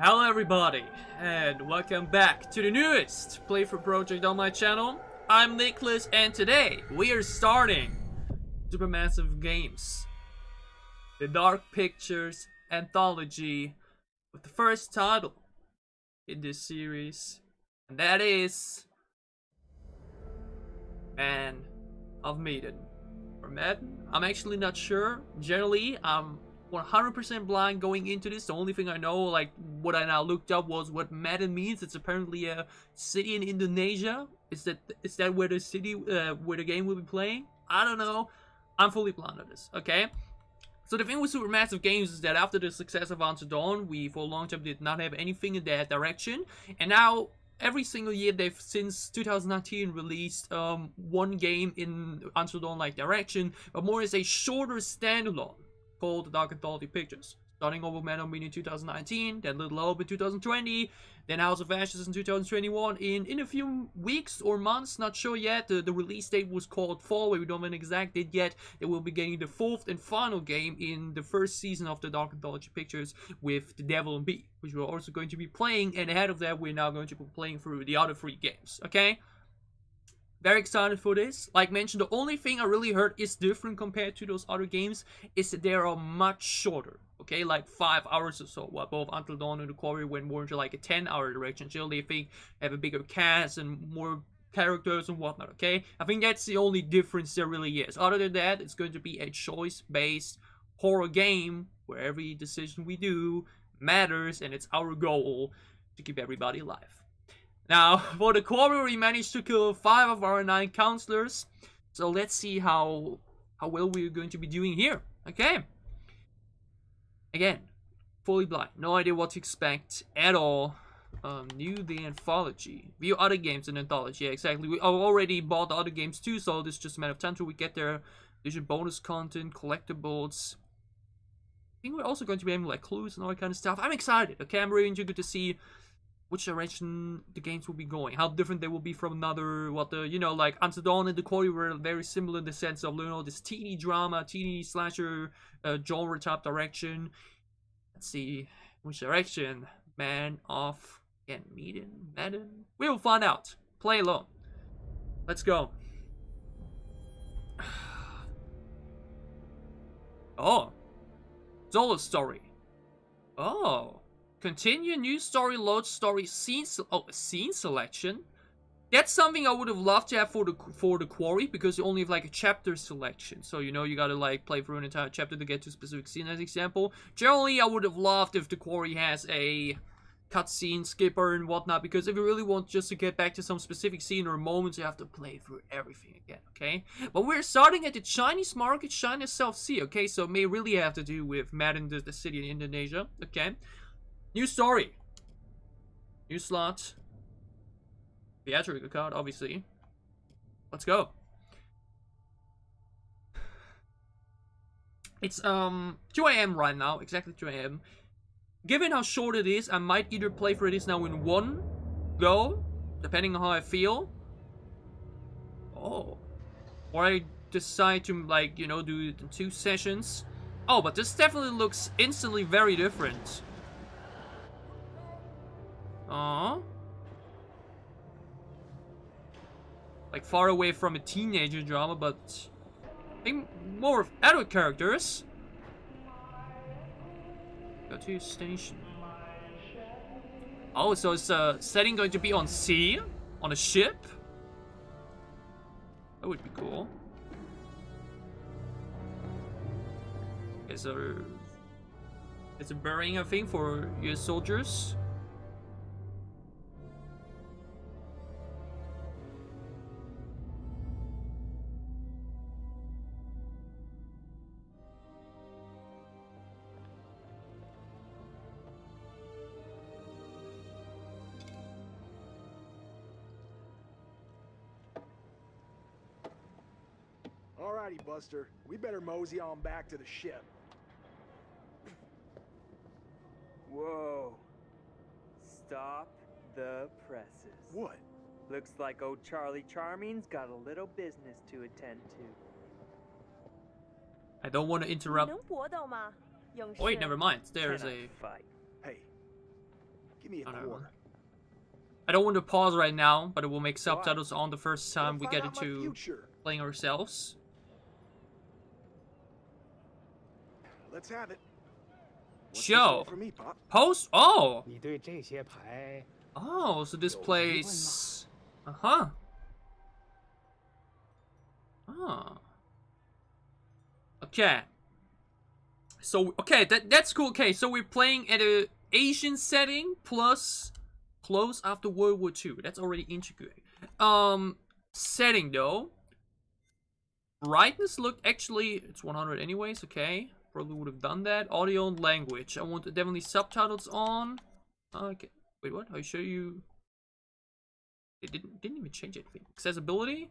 Hello everybody, and welcome back to the newest playthrough project on my channel. I'm Niclas, and today we are starting Supermassive Games, the Dark Pictures Anthology, with the first title in this series, and that is Man of Medan. Or Madden? I'm actually not sure. Generally, I'm 100% blind going into this. The only thing I know, like what I now looked up, was what Medan means. It's apparently a city in Indonesia. Is that is that where the city, uh, where the game will be playing? I don't know. I'm fully blind on this. Okay. So the thing with Supermassive Games is that after the success of Until Dawn, we for a long time did not have anything in that direction, and now every single year they've since 2019 released um, one game in Until Dawn like direction, but more as a shorter standalone called the Dark Anthology Pictures. Starting over Man of Medan in 2019, then Little Hope in 2020, then House of Ashes in 2021. In in a few weeks or months, not sure yet. The, the release date was called fall, we don't have an exact date yet. They will be getting the fourth and final game in the first season of the Dark Anthology Pictures with The Devil in Me, which we're also going to be playing. And ahead of that, we're now going to be playing through the other three games. Okay. Very excited for this. Like mentioned, the only thing I really heard is different compared to those other games is that they are much shorter. Okay, like five hours or so. While both Until Dawn and The Quarry went more into like a 10 hour direction. So they think have a bigger cast and more characters and whatnot. Okay, I think that's the only difference there really is. Other than that, it's going to be a choice based horror game where every decision we do matters and it's our goal to keep everybody alive. Now, for the quarry, we managed to kill 5 of our 9 counselors. So let's see how, how well we're going to be doing here. Okay. Again, fully blind. No idea what to expect at all. Um, new the anthology. View other games in anthology. Yeah, exactly. We already bought other games too, so this is just a matter of time till we get there. There's bonus content, collectibles. I think we're also going to be having like clues and all that kind of stuff. I'm excited. Okay, I'm really eager to see which direction the games will be going, how different they will be from another, what the, you know, like Until Dawn and The Quarry were very similar in the sense of, you know, this teeny drama, teeny slasher uh, genre type direction. Let's see, which direction? Man of, again, Medan, Madden? We will find out. Play alone. Let's go. Oh. Zola story. Oh. Continue new story load story scene oh scene selection. That's something I would have loved to have for the for the quarry because you only have like a chapter selection. So you know you gotta like play through an entire chapter to get to a specific scene as example. Generally I would have loved if the quarry has a cutscene skipper and whatnot because if you really want just to get back to some specific scene or moments you have to play through everything again okay but we're starting at the chinese market china south sea okay so it may really have to do with Madden the, the city in indonesia okay New story. New slot. Theatrical card, obviously. Let's go. It's um 2 a.m. right now, exactly 2 a.m. Given how short it is, I might either play for this now in one go, depending on how I feel. Oh. Or I decide to like, you know, do it in two sessions. Oh, but this definitely looks instantly very different. Aww. Like far away from a teenager drama, but I think more of adult characters. Go to your station. Oh, so it's uh, setting going to be on sea? On a ship? That would be cool. Okay, so... It's a burying, I think, for your soldiers. Buster. We better mosey on back to the ship. Whoa. Stop the presses. What? Looks like old Charlie Charming's got a little business to attend to. I don't want to interrupt. Oh, wait, never mind. There's a fight. Hey, Give me a Whatever. quarter. I don't want to pause right now, but it will make subtitles on the first time we get out into playing ourselves. Let's have it. Show. For me, Post? Oh! Oh, so this place... Uh-huh. Oh. Okay. So, okay, that that's cool. Okay, so we're playing at a Asian setting plus close after World War II. That's already integrated. Um, setting though. Brightness looked actually it's 100 anyways. Okay probably would have done that. Audio and language. I want definitely subtitles on. Okay. Wait, what? I show you. It didn't didn't even change anything. Accessibility.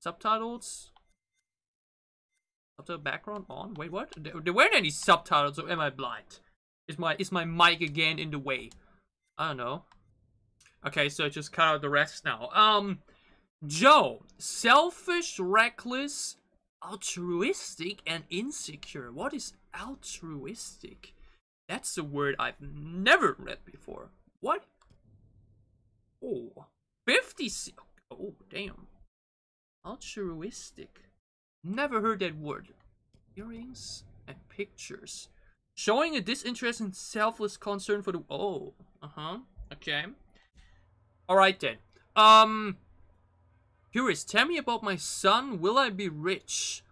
Subtitles. Subtitle background on. Wait, what? There, there weren't any subtitles, or am I blind? Is my is my mic again in the way? I don't know. Okay, so just cut out the rest now. Um, Joe, selfish, reckless, altruistic, and insecure. What is altruistic? That's a word I've never read before. What? Oh, 50. Oh, damn. Altruistic. Never heard that word. Earrings and pictures. Showing a disinterested, selfless concern for the. Oh, uh huh. Okay. Alright then. Um. Curious, tell me about my son. Will I be rich?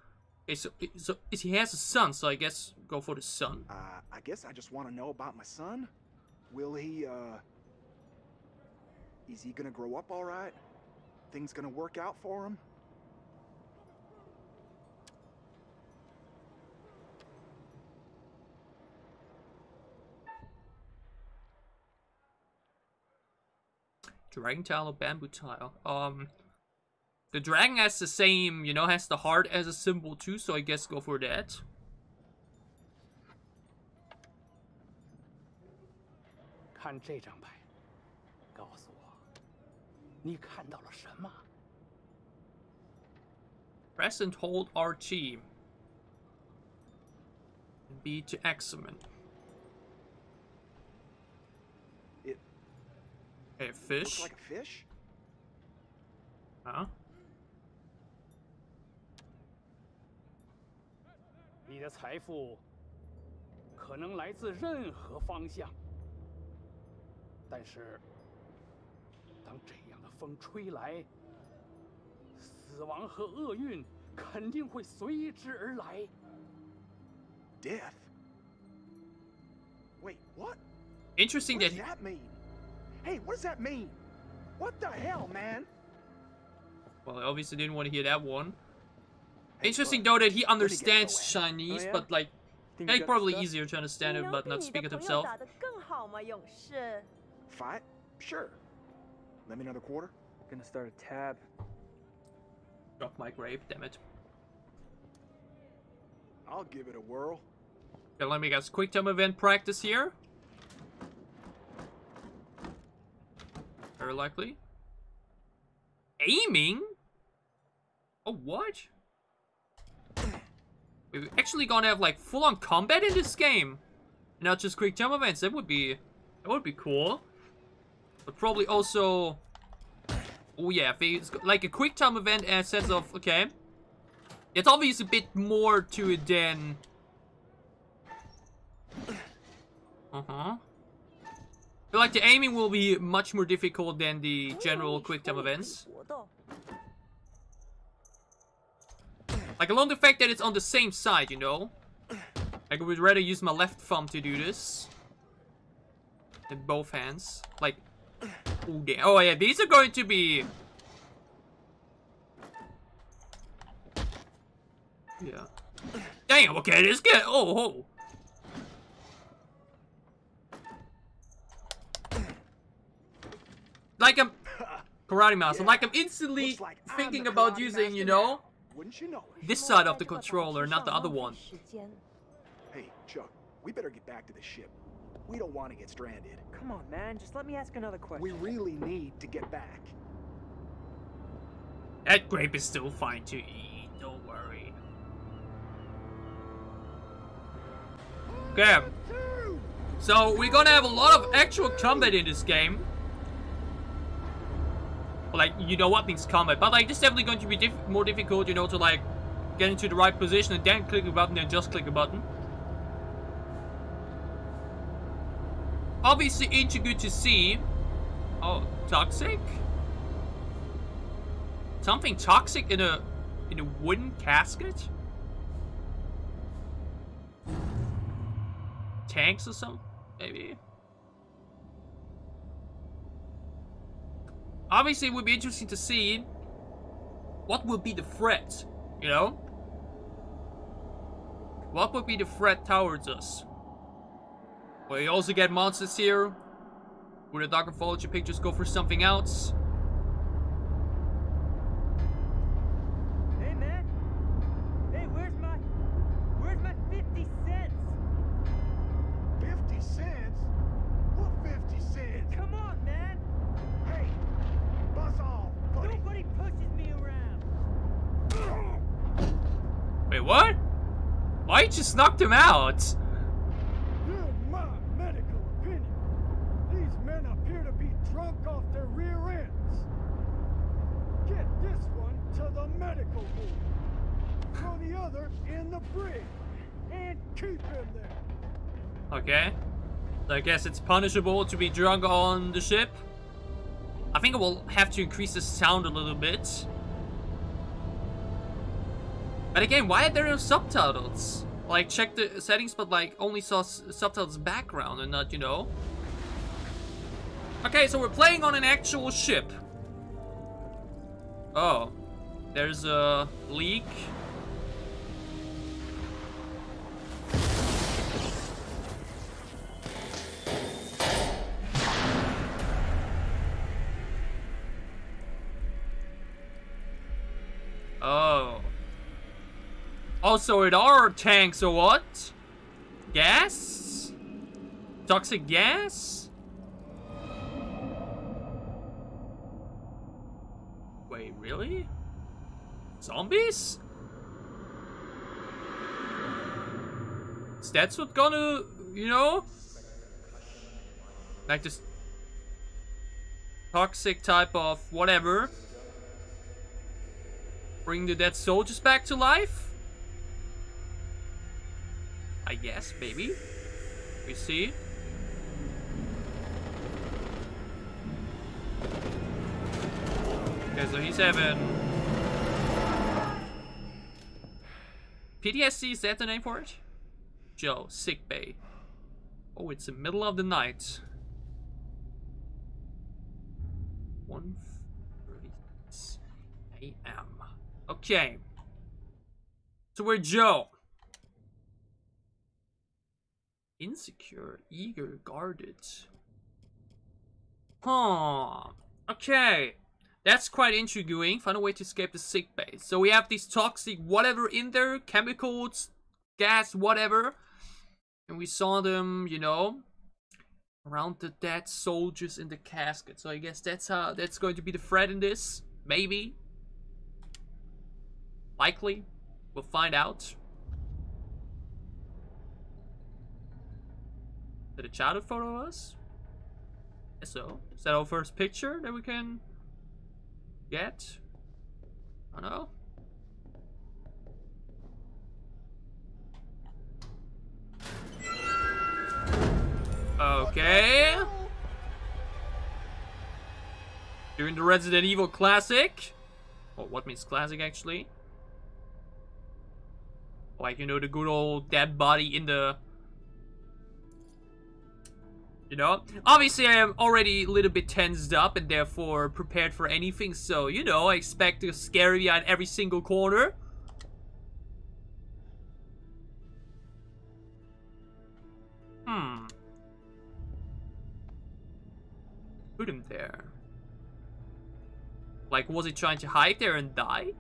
Okay, so, so he has a son, so I guess go for the son. Uh, I guess I just want to know about my son. Will he, uh... Is he gonna grow up all right? Things gonna work out for him? Dragon tile or bamboo tile? Um, the dragon has the same, you know, has the heart as a symbol too, so I guess go for that. Press and hold RT. B to X-Men. Okay, fish. Looks like a fish? Huh? 你的财富可能来自任何方向，但是当这样的风吹来，死亡和厄运肯定会随之而来。 Death. Wait, what? Interesting What that does he, that mean? Hey, what does that mean? What the hell, man? well, I obviously didn't want to hear that one. Interesting though that he understands Chinese, oh, but like, like probably easier to understand it, but not speak it himself. Fine, sure. Let me another quarter. Gonna start a tab. Drop my grave, damn it. I'll give it a whirl. Okay, let me guess. Quick time event practice here. Very likely. Aiming? Oh, what? We're actually gonna have like full-on combat in this game, not just quick time events. That would be, that would be cool. But probably also, oh yeah, like a quick time event in a sense of okay. It's obviously a bit more to it than uh-huh. Feel like the aiming will be much more difficult than the general quick time events. Like along the fact that it's on the same side, you know? Like I would rather use my left thumb to do this. Than both hands. Like Oh damn. Oh yeah, these are going to be Yeah. Damn, okay, this get oh oh. Like I'm Karate Master, like I'm instantly like I'm thinking about using, master you know, you know this side of the controller, not the other one. Hey, Chuck, we better get back to the ship. We don't want to get stranded. Come on, man, just let me ask another question. We really need to get back. That grape is still fine to eat, don't worry. Okay. So we're gonna have a lot of actual combat in this game. Like, you know what things combat, but like, this is definitely going to be diff more difficult, you know, to like, get into the right position and then click a button and just click a button. Obviously, it's good to see. Oh, toxic? Something toxic in a in a wooden casket? Tanks or something? Maybe. Obviously, it would be interesting to see what would be the threat, you know? What would be the threat towards us? Well, you also get monsters here. Would the Dark Anthology pictures go for something else? Hey, man. Hey, where's my... Where's my 50 cents? 50 cents? What 50 cents? Come on, man. Hey, buzz off, buddy. Nobody pushes me around. Wait, what? Why you just knocked him out? In my medical opinion, these men appear to be drunk off their rear ends. Get this one to the medical ward. Throw the other in the brig. And keep him there. Okay. So I guess it's punishable to be drunk on the ship. I think I will have to increase the sound a little bit. But again, why are there no subtitles? Like, check the settings, but like, only saw subtitles background and not, you know. Okay, so we're playing on an actual ship. Oh. There's a leak. Oh, also, it are tanks or what? Gas? Toxic gas? Wait, really? Zombies? Is that what gonna, you know? Like this toxic type of whatever. Bring the dead soldiers back to life? I guess, maybe. We see. Okay, so he's having... PTSD, is that the name for it? Joe, sick bay. Oh, it's the middle of the night. 1.36 a.m. Okay. So we're Joe. Insecure, eager, guarded. Huh. Okay. That's quite intriguing. Find a way to escape the sick bay. So we have these toxic whatever in there, chemicals, gas, whatever. And we saw them, you know, around the dead soldiers in the casket. So I guess that's how that's going to be the threat in this. Maybe. Likely. We'll find out. Did a childhood photo us? So. Is that our first picture that we can get? I don't know. Okay. During the Resident Evil Classic. Well, what means classic actually? Oh, like, you know, the good old dead body in the... You know? Obviously, I am already a little bit tensed up and therefore prepared for anything. So, you know, I expect a scary behind every single corner. Hmm. Put him there. Like, was he trying to hide there and died?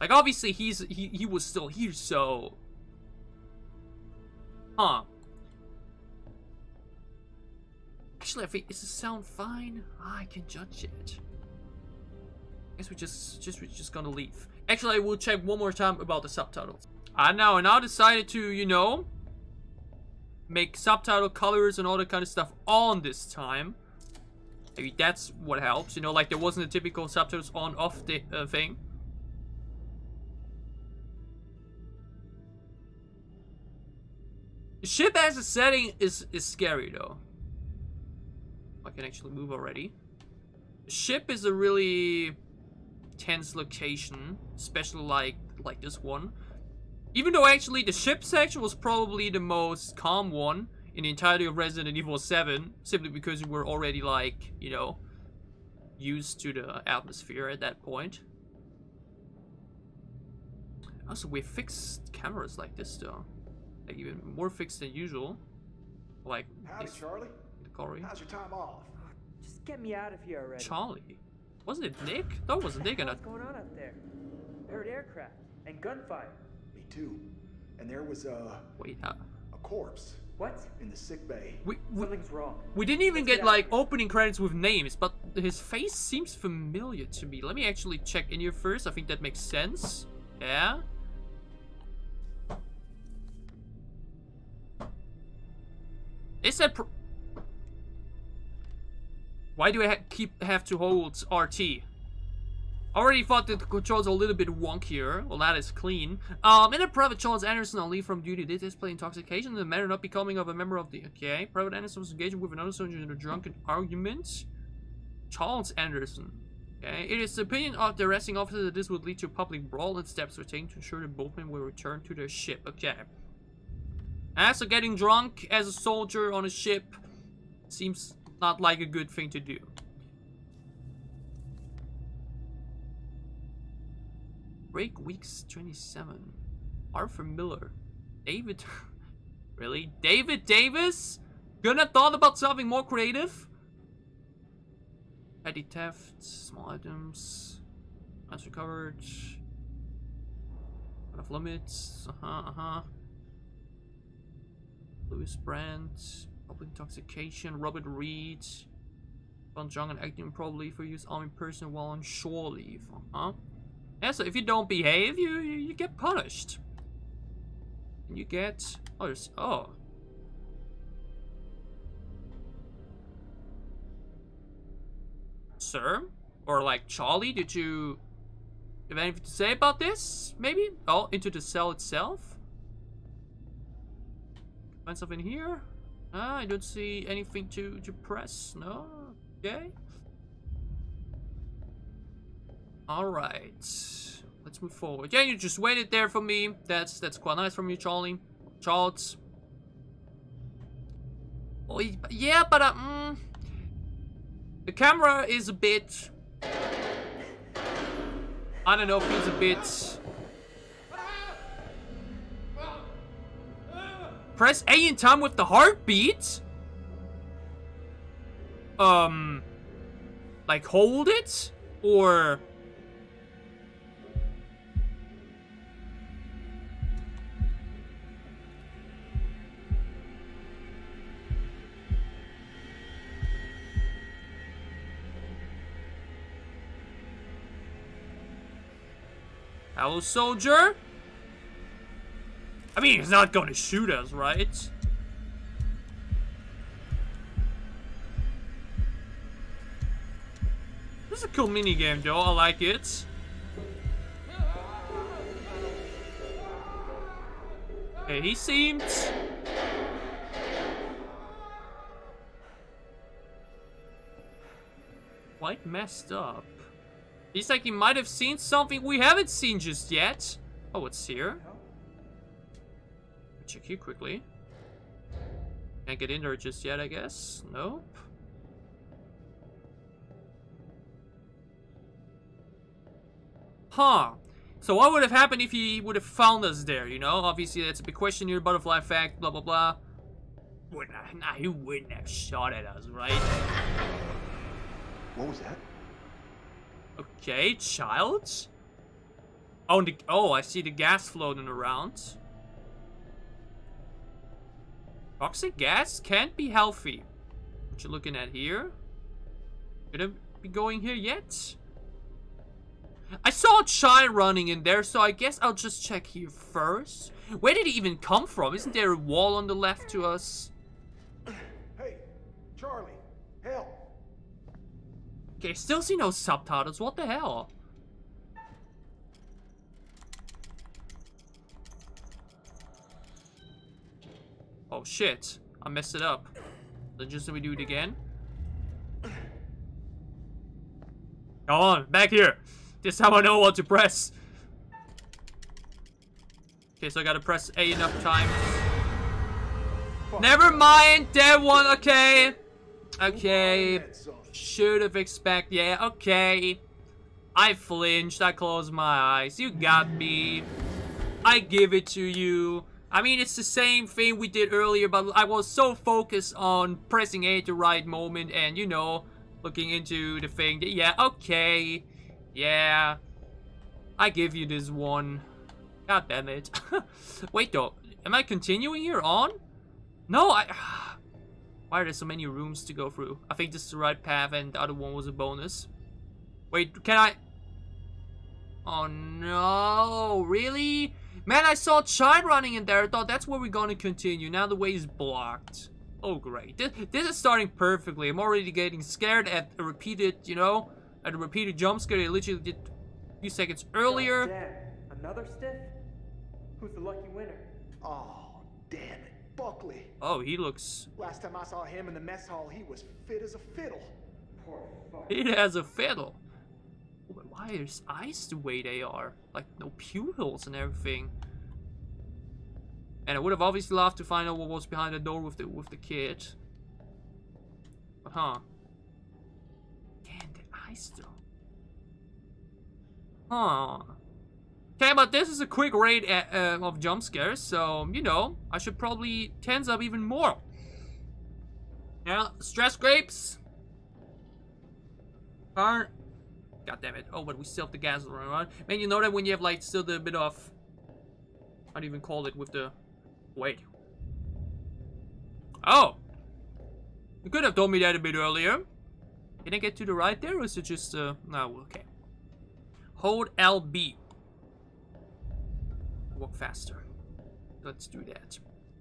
Like, obviously, he's he, he was still here, so... Huh. Actually, I think, is the sound fine? I can judge it. guess we just, just, we're just gonna leave. Actually, I will check one more time about the subtitles. I now, I now decided to, you know... make subtitle colors and all that kind of stuff on this time. Maybe that's what helps, you know, like there wasn't a typical subtitles on off the uh, thing. Ship as a setting is is scary though. I can actually move already. The ship is a really tense location, especially like like this one. Even though actually the ship section was probably the most calm one in the entirety of Resident Evil 7, simply because we were already like, you know, used to the atmosphere at that point. Also, we fixed cameras like this though. Like even more fixed than usual. Like Howdy, Charlie. The Corey. How's your time off? Just get me out of here already. Charlie. Wasn't it Nick? That was Nick and I What's going on up there? I heard aircraft and gunfire. Me too. And there was a, wait, uh, a corpse What? in the sick bay. we, we Something's wrong. We didn't even Let's get get like opening credits with names, but his face seems familiar to me. Let me actually check in here first. I think that makes sense. Yeah. Is that pro- Why do I ha keep have to hold RT? Already thought that the controls are a little bit wonkier. Well, that is clean. Um, in a private Charles Anderson on leave from duty did display intoxication in the manner not becoming of a member of the... Okay, Private Anderson was engaging with another soldier in a drunken argument. Charles Anderson. Okay, it is the opinion of the arresting officer that this would lead to a public brawl and steps were taken to ensure that both men will return to their ship. Okay. As for getting drunk as a soldier on a ship seems not like a good thing to do. Break weeks 27. Arthur Miller. David. really? David Davis? Gonna thought about something more creative? Petty theft, small items, mass recovered, out of limits, uh huh, uh huh. Louis Brandt, public intoxication, Robert Reed, Von Jong and acting probably for use army person while on shore leave, uh huh. Yeah, so if you don't behave, you you, you get punished. And you get oh, there's, oh. Sir? Or like Charlie, did you have anything to say about this? Maybe? Oh, into the cell itself? Find something here? Ah, I don't see anything to, to press. No? Okay. Alright. Let's move forward. Yeah, you just waited there for me. That's that's quite nice from you, Charlie. Charles. Oh, yeah, but uh, mm, the camera is a bit. I don't know, feels a bit. Press A in time with the heartbeat. Um, like hold it or. Hello, soldier? I mean, he's not gonna shoot us, right? This is a cool minigame, though. I like it. Okay, he seems... Quite messed up. He's like he might have seen something we haven't seen just yet. Oh, it's here. Check here quickly. Can't get in there just yet, I guess. Nope. Huh. So what would have happened if he would have found us there, you know? Obviously, that's a big question here. Butterfly effect, blah, blah, blah. Wouldn't I, nah, he wouldn't have shot at us, right? What was that? Okay, child. Oh, the, oh, I see the gas floating around. Toxic gas can't be healthy. What you looking at here? Gonna be going here yet? I saw a child running in there, so I guess I'll just check here first. Where did he even come from? Isn't there a wall on the left to us? Hey, Charlie, help. Okay, still see no subtitles. What the hell? Oh shit. I messed it up. Then just let me do it again. Come on, back here. This time I know what to press. Okay, so I gotta press A enough times. Never mind, that one, okay. Okay. Should have expected, yeah, okay. I flinched, I closed my eyes. You got me. I give it to you. I mean, it's the same thing we did earlier, but I was so focused on pressing A at the right moment and, you know, looking into the thing. That, yeah, okay. Yeah. I give you this one. God damn it. Wait, though. Am I continuing here on? No, I... Why are there so many rooms to go through? I think this is the right path and the other one was a bonus. Wait, can I... Oh no, really? Man, I saw Chime running in there. I thought that's where we're gonna continue. Now the way is blocked. Oh, great. This, this is starting perfectly. I'm already getting scared at a repeated, you know, at a repeated jump scare I literally did a few seconds earlier. Damn, another stiff? Who's the lucky winner? Oh, damn it. Buckley. Oh, he looks... Last time I saw him in the mess hall, he was fit as a fiddle. Poor fuck. He has a fiddle. Oh, why are his eyes the way they are? Like, no pupils and everything. And I would have obviously loved to find out what was behind the door with the with the kid. But huh. Damn, the eyes though. Huh. Okay, but this is a quick rate at, uh, of jump scares, so, you know, I should probably tense up even more. Yeah, stress grapes. Car. God damn it. Oh, but we still have the gas running on. Man, you know that when you have, like, still the bit of... You even call it with the... Wait. Oh! You could have told me that a bit earlier. Did I get to the right there, or is it just, uh... No, okay. Hold LB. Walk faster. Let's do that.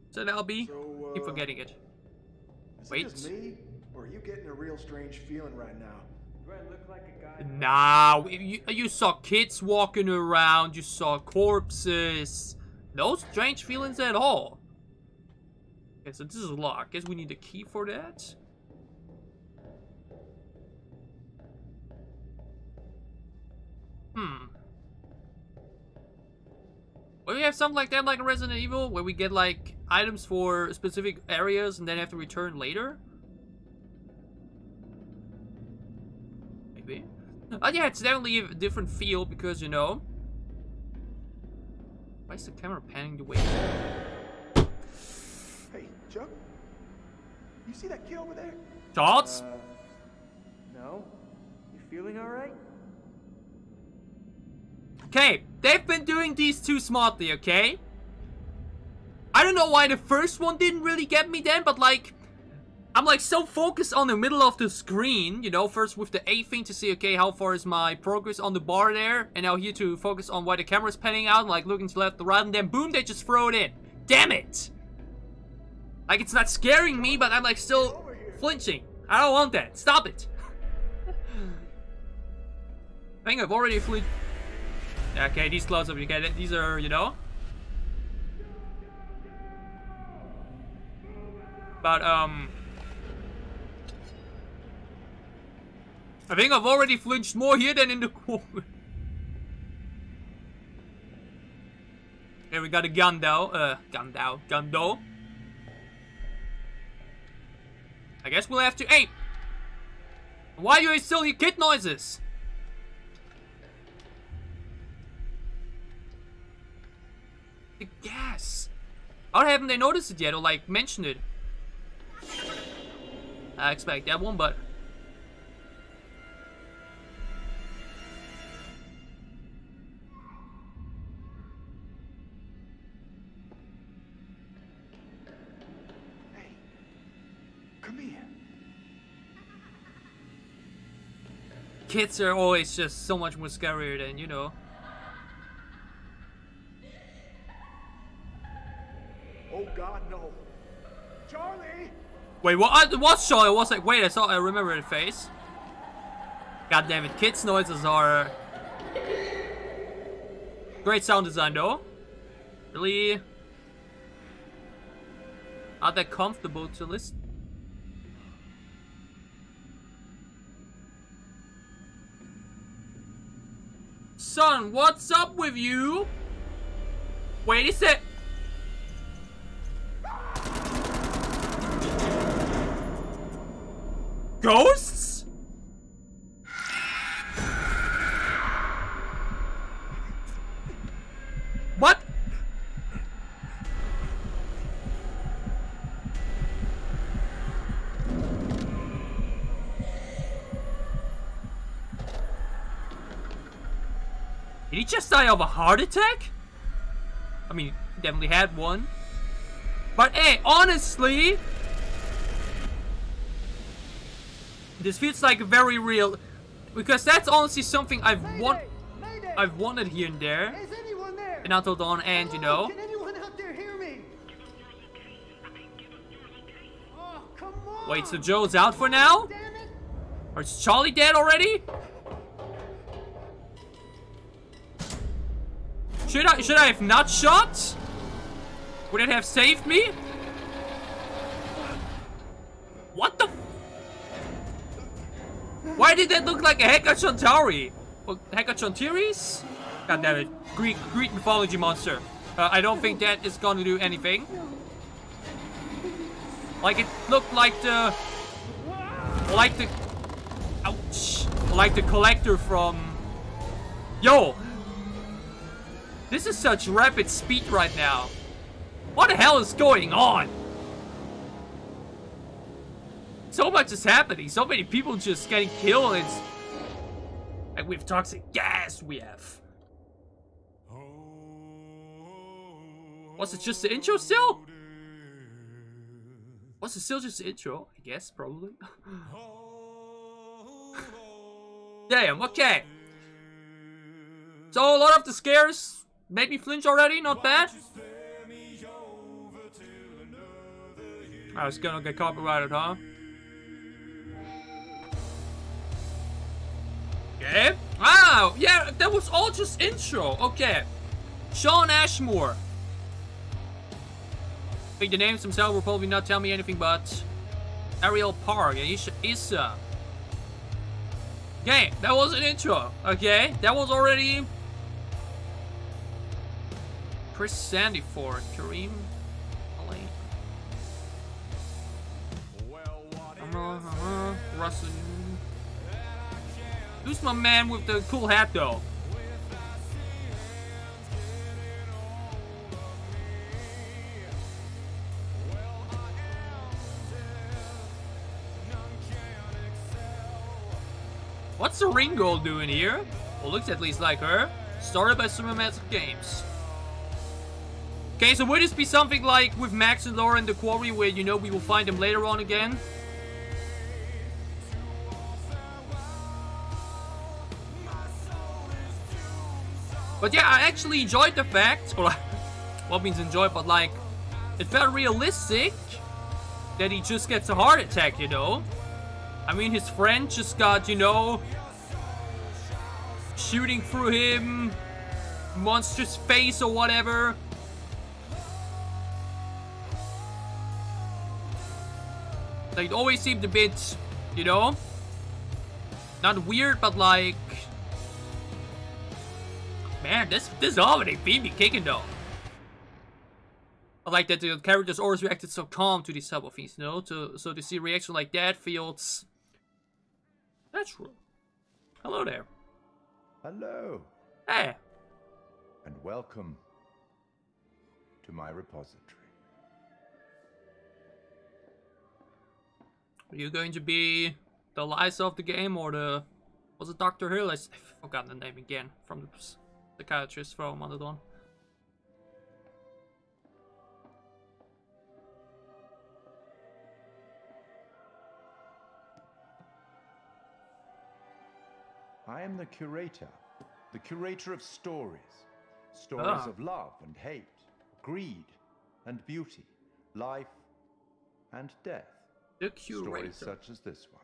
Is that LB? So, uh, Keep forgetting it. Is Wait. it just me, or are you getting a real strange feeling right now? Do I look like a guy? Nah, you, you saw kids walking around, you saw corpses. No strange feelings at all. Okay, so this is locked. Guess we need a key for that. Hmm. Well, we have something like that, like Resident Evil, where we get like items for specific areas and then have to return later. Maybe. But yeah, it's definitely a different feel because you know. Why is the camera panning the way? Hey, Chuck? You see that kid over there? Thoughts? Uh, no? You feeling alright? Okay, they've been doing these too smartly, okay? I don't know why the first one didn't really get me then, but like, I'm like so focused on the middle of the screen, you know, first with the A thing to see, okay, how far is my progress on the bar there, and now here to focus on why the camera's panning out, like looking to left right, and then boom, they just throw it in. Damn it! Like, it's not scaring me, but I'm like still flinching. I don't want that. Stop it. I think I've already flinched. Okay, these close up, it? These are, you know? But, um... I think I've already flinched more here than in the corner. Okay, we got a Gundao, uh, Gundao, Gundo. I guess we'll have to aim. Why are you still hear kid noises? The gas. How haven't they noticed it yet or like mentioned it? I expect that one, but kids are always just so much more scarier than, you know. Oh God, no. Charlie! Wait, what? I, what show? I was like, wait, I saw, I remember the face. God damn it, kids' noises are great sound design though. Really Are they comfortable to listen. Son, what's up with you? Wait a sec. Ghosts? Die of a heart attack? I mean, definitely had one. But hey, honestly, this feels like very real, because that's honestly something I've want, I've wanted here and there Is anyone there? in Until Dawn, and you know, Can anyone out there hear me? Oh, come on! wait, so Joe's out for now, or is Charlie dead already? Should I should I have not shot? Would it have saved me? What the? Why did that look like a Hecatontari? Well, Hecatontiris? God damn it. Greek Greek mythology monster. Uh, I don't think that is gonna do anything. Like it looked like the like the ouch like the collector from Yo This is such rapid speed right now. What the hell is going on? So much is happening. So many people just getting killed. It's like we have toxic gas. We have. Was it just the intro still? Was it still just the intro? I guess probably. Damn. Okay. So a lot of the scares made me flinch already. Not bad. I was gonna get copyrighted, huh? Okay. Wow. Yeah, that was all just intro. Okay. Shawn Ashmore. I think the names themselves will probably not tell me anything, but Arielle Palik and Ayisha Issa. Okay, that was an intro. Okay, that was already Chris Sandy for Kareem Alleyne. Uh-huh. Russell. Who's my man with the cool hat though? What's the ring girl doing here? Well, looks at least like her. Started by Supermassive Games. Okay, so would this be something like with Max and Laura in the quarry where, you know, we will find them later on again? But yeah, I actually enjoyed the fact, or what means enjoy, but like, it felt realistic that he just gets a heart attack, you know? I mean, his friend just got, you know, shooting through him, monstrous face or whatever. Like, it always seemed a bit, you know, not weird, but like, man, this this already beat me kicking though. I like that the characters always reacted so calm to these type of things, you know? To, so to see reaction like that feels natural. Hello there. Hello, Hey. and welcome to my repository. Are you going to be the Liza of the game or the... Was it Dr. Hill? I forgot the name again from the psychiatrist from Until Dawn. I am the curator, the curator of stories. Stories Ah. of love and hate, greed and beauty, life and death. The Stories such as this one.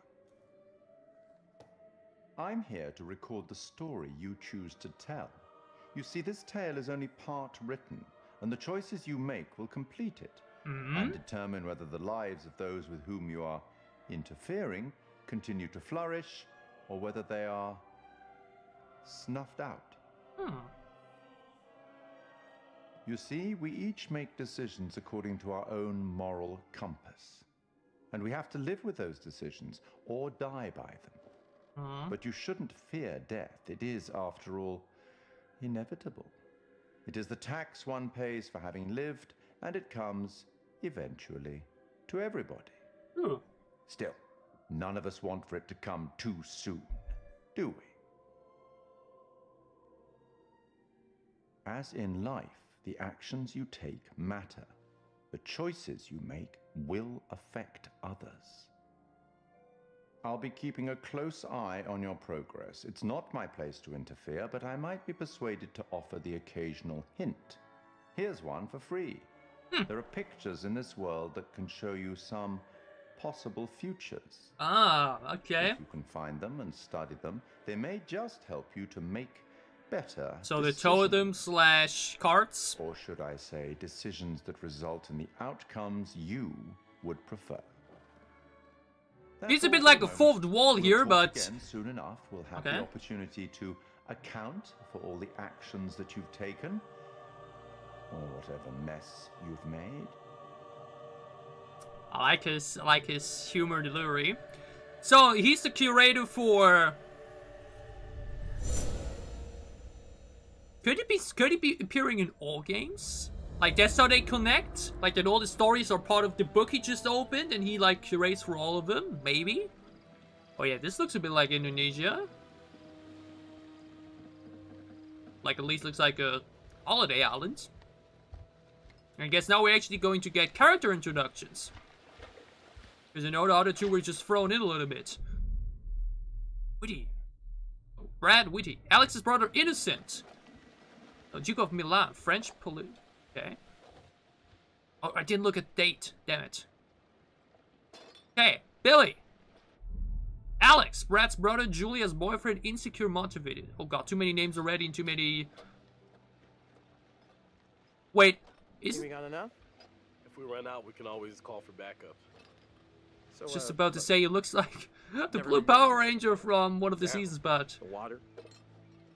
I'm here to record the story you choose to tell. You see, this tale is only part written, and the choices you make will complete it Mhm. and determine whether the lives of those with whom you are interfering continue to flourish or whether they are snuffed out. Hmm. You see, we each make decisions according to our own moral compass. And we have to live with those decisions or die by them. Mhm. But you shouldn't fear death. It is, after all, inevitable. It is the tax one pays for having lived, and it comes, eventually, to everybody. Still, none of us want for it to come too soon, do we? As in life, the actions you take matter. The choices you make will affect others. I'll be keeping a close eye on your progress. It's not my place to interfere, but I might be persuaded to offer the occasional hint. Here's one for free. There are pictures in this world that can show you some possible futures. Ah, okay. If you can find them and study them, they may just help you to make better. So the totem slash carts? Or should I say, decisions that result in the outcomes you would prefer. It's a bit like a fourth wall We'll here, but again soon enough, we'll have Okay. the opportunity to account for all the actions that you've taken, or whatever mess you've made. I like his I like his humor delivery. So he's the curator for. Could it be could it be appearing in all games? Like that's how they connect? Like that all the stories are part of the book he just opened and he like curates for all of them? Maybe? Oh yeah, this looks a bit like Indonesia. Like at least looks like a holiday island. I guess now we're actually going to get character introductions. Because I know the other two were just thrown in a little bit. Whitty. Oh, Brad Whitty. Alex's brother Innocent. Oh, Duke of Milan. French police. Okay. Oh, I didn't look at date. Damn it. Okay. Billy. Alex. Brad's brother. Julia's boyfriend. Insecure motivated. Oh god, too many names already and too many... Wait. Is we got enough? If we run out, we can always call for backup. So, Just uh, about to say, it looks like the Blue. Power Ranger from one of the Yeah. seasons, but The water,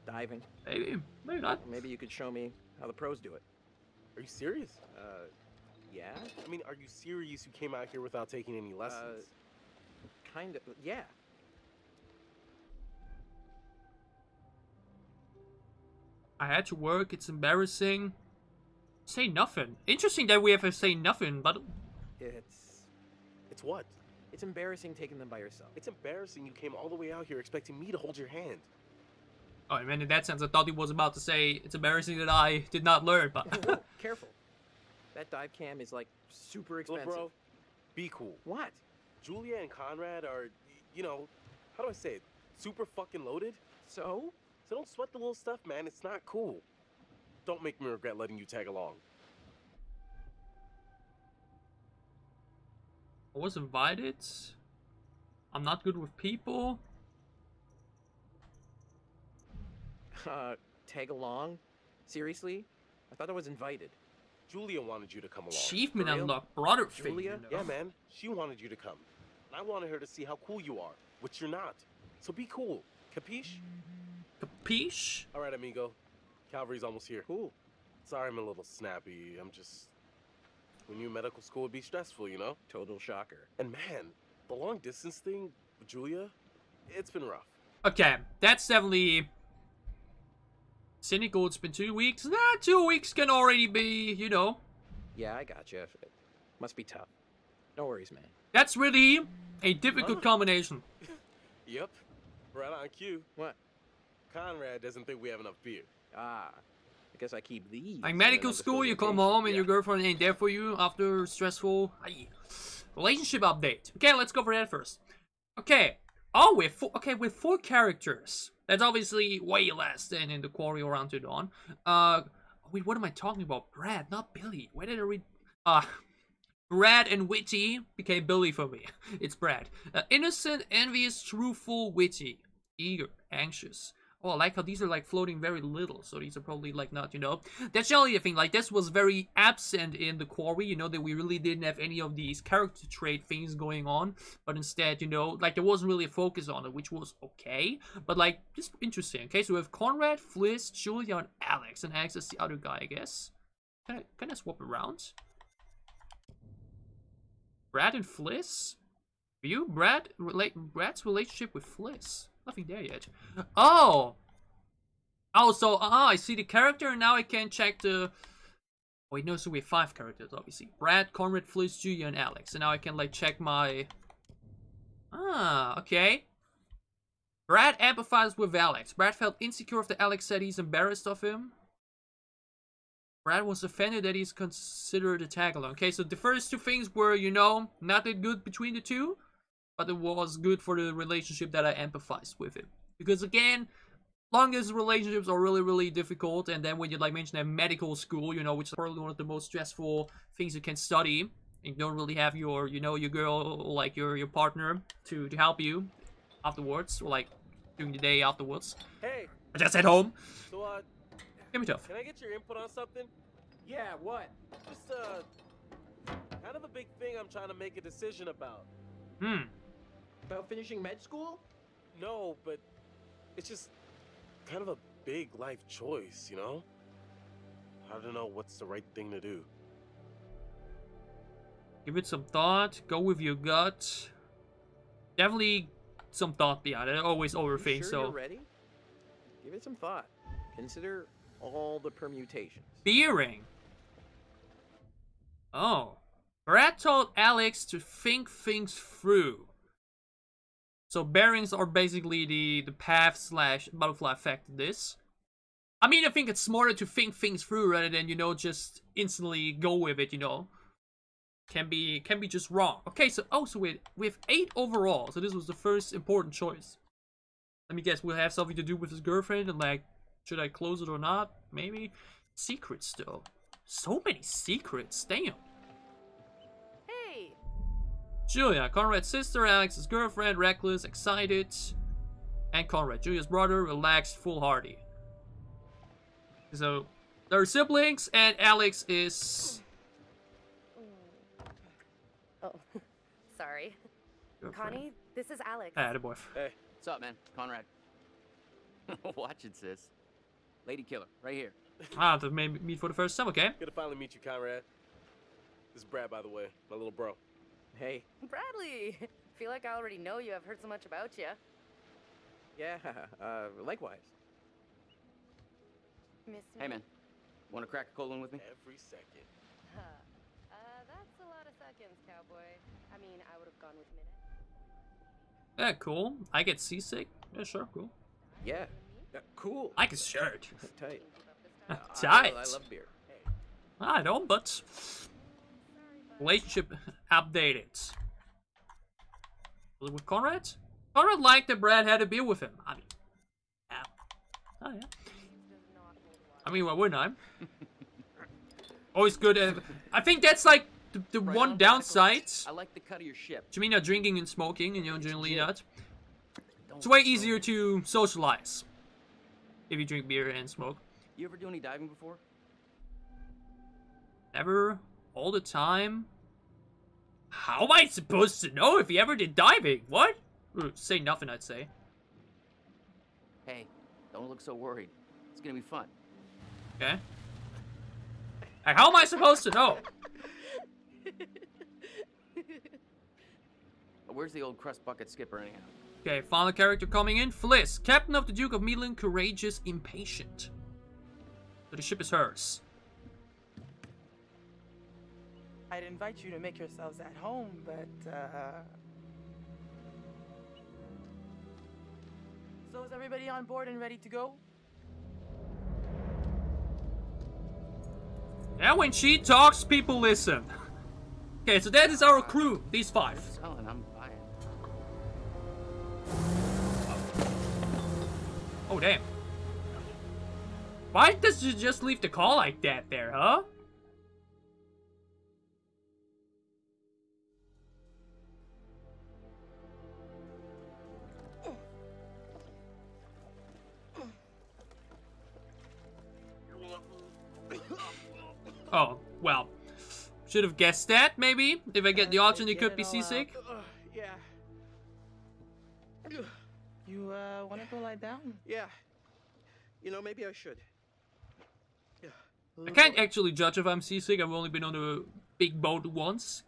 diving. maybe, maybe not. Maybe you could show me how the pros do it. Are you serious? Uh, yeah, I mean, are you serious you came out here without taking any lessons? kind of. Yeah. I had to work. It's embarrassing. Say nothing. Interesting that we have to say nothing, but It's it's what? it's embarrassing taking them by yourself. It's embarrassing you came all the way out here expecting me to hold your hand. Oh, I mean, in that sense, I thought he was about to say it's embarrassing that I did not learn, but whoa, careful. That dive cam is like super expensive. Look, expensive. bro, be cool. What? Julia and Conrad are, you know, how do I say it? Super fucking loaded. So? So don't sweat the little stuff, man. It's not cool. Don't make me regret letting you tag along. I was invited. I'm not good with people. Uh, tag along? Seriously? I thought I was invited. Julia wanted you to come along. Achievement For real? unlocked. Brother Julia? figure. you know? Yeah, man. She wanted you to come. And I wanted her to see how cool you are, which you're not. So be cool. Capiche? Capiche? All right, amigo. Calvary's almost here. Cool. Sorry I'm a little snappy. I'm just. We knew medical school would be stressful, you know? Total shocker. And man, the long distance thing with Julia, it's been rough. Okay, that's definitely cynical. It's been two weeks. Nah, two weeks can already be, you know. Yeah, I gotcha. It must be tough. No worries, man. That's really a difficult Huh? combination. Yep. Right on cue. What? Conrad doesn't think we have enough beer. Ah, I guess I keep these. Like in medical school, you come home and Yeah. your girlfriend ain't there for you after stressful aye, relationship update. Okay, let's go for that first. Okay. Oh, with four. Okay, with four characters. That's obviously way less than in the quarry or Until Dawn. Uh, wait, what am I talking about? Brad, not Billy. Where did I read? Uh, Brad and witty became Billy for me. It's Brad. Uh, innocent, envious, truthful, witty, eager, anxious. Oh, I like how these are like floating very little, so these are probably like not, you know. That's the thing, like this was very absent in the quarry, you know, that we really didn't have any of these character trait things going on, but instead, you know, like there wasn't really a focus on it, which was okay, but like, just interesting. Okay, so we have Conrad, Fliss, Julia, and Alex, and Alex is the other guy, I guess. Can I, can I swap around? Brad and Fliss? You, Brad, relate Brad's relationship with Fliss. Nothing there yet. Oh! Oh, so, ah, I see the character, and now I can check the... Wait, no, so we have five characters, obviously. Brad, Conrad, Fliss, Julia, and Alex. And now I can, like, check my... Ah, okay. Brad empathizes with Alex. Brad felt insecure after Alex said he's embarrassed of him. Brad was offended that he's considered a tag-along. Okay, so the first two things were, you know, not that good between the two but it was good for the relationship that I empathized with him. Because again, longest relationships are really, really difficult, and then when you like mention a medical school, you know, which is probably one of the most stressful things you can study, and you don't really have your, you know, your girl, like your your partner to to help you afterwards, or like during the day afterwards. Hey. I just at home. So uh, give me tough. Can I get your input on something? Yeah, what? Just uh, kind of a big thing I'm trying to make a decision about. Hmm. About finishing med school? No, but it's just kind of a big life choice, you know? I don't know what's the right thing to do. Give it some thought. Go with your gut. Definitely some thought behind it. I always overthink, sure so. You're ready? Give it some thought. Consider all the permutations. Bearing. Oh. Brad told Alex to think things through. So bearings are basically the, the path slash butterfly effect of this. I mean, I think it's smarter to think things through rather than, you know, just instantly go with it, you know. Can be can be just wrong. Okay, so oh, so we, we have eight overall. So this was the first important choice. Let me guess, we'll have something to do with his girlfriend and like, should I close it or not? Maybe. Secrets though. So many secrets, damn. Hey, Julia, Conrad's sister, Alex's girlfriend, reckless, excited. And Conrad, Julia's brother, relaxed, foolhardy. So, they're siblings, and Alex is... Oh, sorry. Girlfriend. Connie, this is Alex. Ah, the boy. Hey, What's up, man? Conrad. Watch it, sis. Lady killer, right here. Ah, to maybe meet for the first time, okay. good to finally meet you, Conrad. This is Brad, by the way, my little bro. Hey. Bradley! Feel like I already know you. I've heard so much about you. Yeah, uh, likewise. Miss me? Hey, man. Want to crack a cold one with me? Every second. Huh. Uh, that's a lot of seconds, cowboy. I mean, I would have gone with minutes. Yeah, cool. I get seasick. Yeah, sure, cool. Yeah. Uh, cool. I can shirt. Tight. Tight. I, I love beer. I don't, but relationship updated. Was it with Conrad? Conrad liked that Brad had a beer with him. I mean, yeah. Oh yeah. I mean, why wouldn't I? Always good. At, I think that's like the, the Right one on, downside. I like the cut of your ship. To me, not drinking and smoking, and you know, generally not. It's way easier to socialize if you drink beer and smoke. You ever do any diving before? Never, all the time. How am I supposed to know if he ever did diving? What? Uh, Say nothing, I'd say. Hey, don't look so worried. It's gonna be fun. Okay. Like, how am I supposed to know? Where's the old crust bucket skipper anyhow? Okay, final character coming in. Fliss, captain of the Duke of Milan, courageous, impatient. So the ship is hers. I'd invite you to make yourselves at home, but, uh... So is everybody on board and ready to go? Yeah, when she talks, people listen. Okay, so that is our crew, these five. You're I'm buying. Oh, damn. Why does you just leave the call like that there, huh? Oh, well. Should have guessed that, maybe? If I get the option, it could be seasick. yeah. You uh, want to go lie down? Yeah. You know, maybe I should. Yeah. I can't actually judge if I'm seasick. I've only been on a big boat once.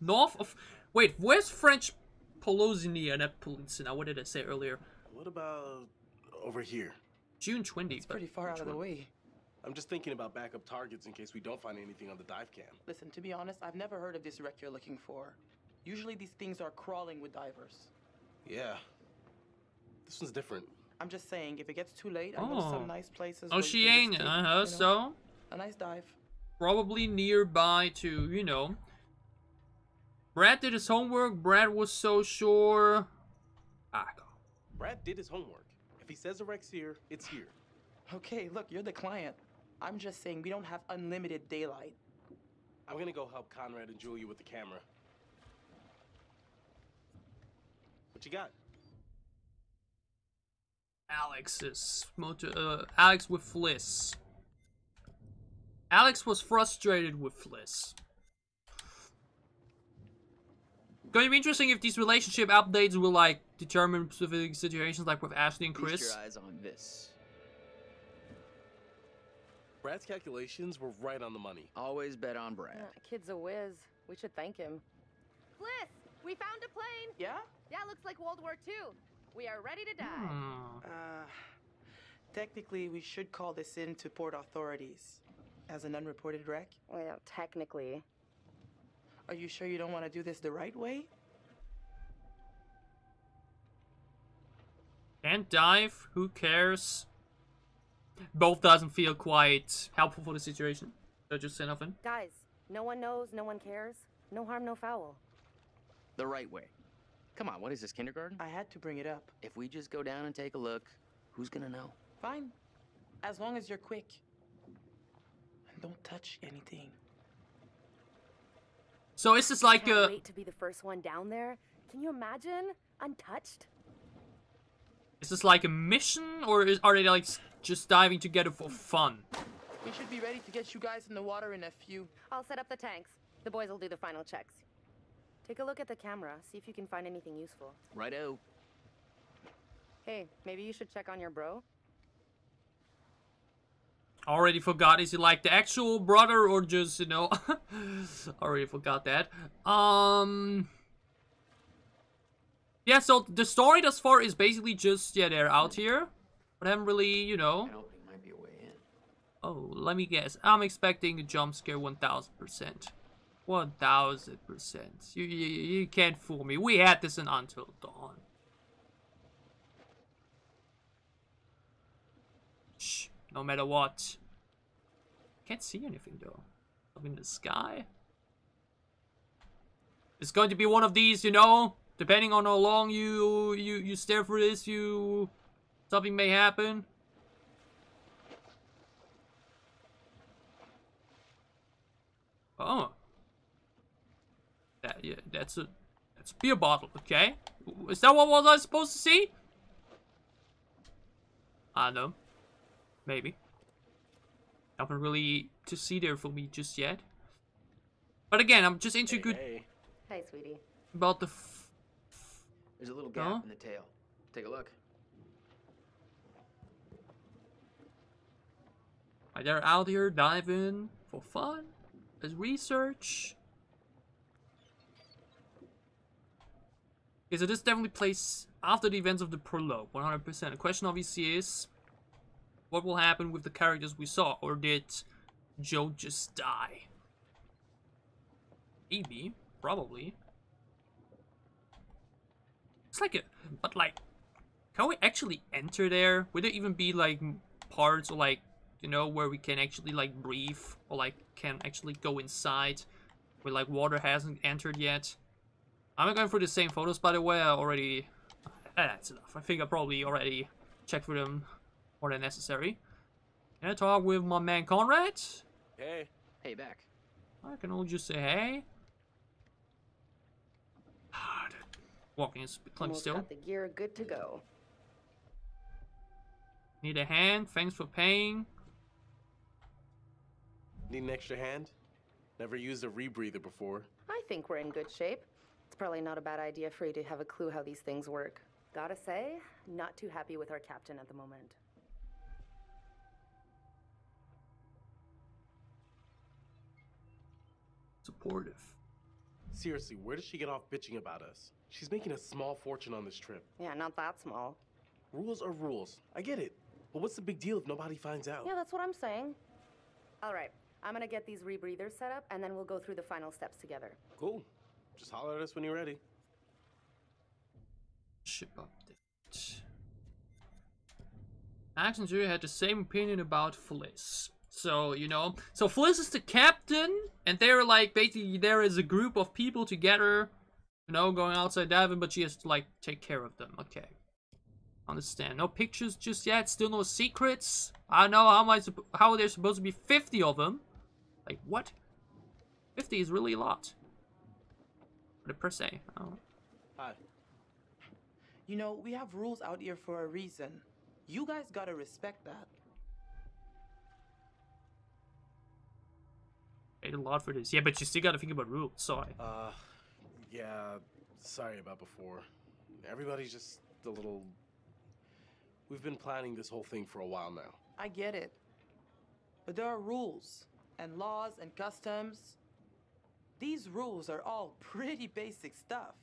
North of... Wait, where's French Polosinia? Not Polisinia. What did I say earlier? What about over here? June 20. It's pretty far out of the way. I'm just thinking about backup targets in case we don't find anything on the dive cam. Listen, to be honest, I've never heard of this wreck you're looking for. Usually these things are crawling with divers. Yeah. This one's different. I'm just saying, if it gets too late, I know Oh. some nice places. Oh, she ain't, take, uh-huh, you know, so... A nice dive. Probably nearby to, you know... Brad did his homework. Brad was so sure. Ah, Brad did his homework. If he says the wreck's here, it's here. Okay, look, you're the client. I'm just saying we don't have unlimited daylight. I'm gonna go help Conrad and Julia with the camera. What you got? Alex is motor. Uh, Alex with Fliss. Alex was frustrated with Fliss. Going to be interesting if these relationship updates will like determine specific situations, like with Ashley and Feast Chris. your eyes on this. Brad's calculations were right on the money. Always bet on Brad. Uh, kid's a whiz. We should thank him. Fliss, we found a plane. Yeah? Yeah, looks like World War II. We are ready to die. Hmm. Uh, technically, we should call this in to port authorities as an unreported wreck. Well, technically. Are you sure you don't want to do this the right way? Can't dive. Who cares? Both doesn't feel quite helpful for the situation. So just say nothing. Guys, no one knows, no one cares. No harm, no foul. The right way. Come on, what is this, kindergarten? I had to bring it up. If we just go down and take a look, who's gonna know? Fine. As long as you're quick. And don't touch anything. So is this like Can't a wait to be the first one down there. Can you imagine? Untouched. is this like a mission or is, are they like s- just diving together for fun? We should be ready to get you guys in the water in a few. I'll set up the tanks. The boys will do the final checks. Take a look at the camera. See if you can find anything useful. Righto. Hey, maybe you should check on your bro. Already forgot. Is he like the actual brother or just you know? Already forgot that. Um. Yeah. So the story thus far is basically just yeah they're out here, but haven't really you know. An opening might be a way in. Oh, let me guess. I'm expecting a jump scare 1000%. 1000%. You, you, you can't fool me. We had this in Until Dawn. Shh. No matter what. Can't see anything though. Up in the sky. It's going to be one of these, you know. Depending on how long you you you stare for this, you something may happen. Oh. That yeah, that's a that's a beer bottle, okay? Is that what was I supposed to see? I don't know. Maybe. Nothing really to see there for me just yet. But again, I'm just into good Hey, sweetie. about the. F There's a little gap Huh? in the tail. Take a look. They're out here diving for fun, as research. Okay, so this definitely plays after the events of the prologue, 100%. The question obviously is, what will happen with the characters we saw, or did Joe just die? Maybe, probably. It's like a, but like, can we actually enter there? Would there even be like parts or like, you know, where we can actually like breathe or like can actually go inside where like water hasn't entered yet? I'm not going for the same photos by the way. I already, Ah, that's enough. I think I probably already check for them more than necessary. Can I talk with my man Conrad? Hey. Hey, back. I can only just say hey. Walking is clumsy Almost still. got the gear good to go. Need a hand? Thanks for paying. Need an extra hand? Never used a rebreather before. I think we're in good shape. It's probably not a bad idea for you to have a clue how these things work. Gotta say, not too happy with our captain at the moment. Supportive. Seriously, where does she get off bitching about us? She's making a small fortune on this trip. Yeah, not that small. Rules are rules. I get it. But what's the big deal if nobody finds out? Yeah, that's what I'm saying. All right, I'm gonna get these rebreathers set up, and then we'll go through the final steps together. Cool. Just holler at us when you're ready. Ship update. Action Zero had the same opinion about Fliss. So, you know, so Fliss is the captain, and they're like basically there is a group of people together, you know, going outside diving, but she has to like take care of them. Okay. Understand. No pictures just yet, still no secrets. I don't know how am I suppo- how there's supposed to be 50 of them. Like what? 50 is really a lot. For the per se. Oh. Hi. You know, we have rules out here for a reason. You guys gotta respect that. Paid a lot for this. Yeah, but you still gotta think about rules. Sorry. Uh, yeah, sorry about before. Everybody's just a little. We've been planning this whole thing for a while now. I get it. But there are rules and laws and customs. These rules are all pretty basic stuff.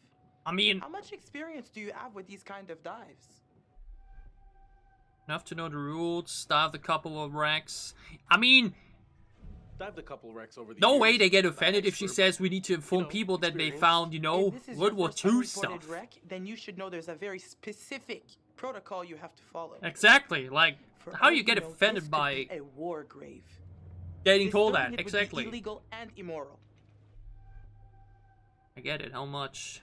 I mean, How much experience do you have with these kind of dives? enough to know the rules, dived a couple of wrecks. I mean, Dived a couple of wrecks over the no years. way they get offended if she expert, says we need to inform know, people that they found, you know, if this is World War first II stuff. Wreck, then you should know there's a very specific protocol you have to follow. Exactly. Like, For how do you get know, offended this by a war grave. Getting told that? it would be Exactly. illegal and immoral. I get it. How much?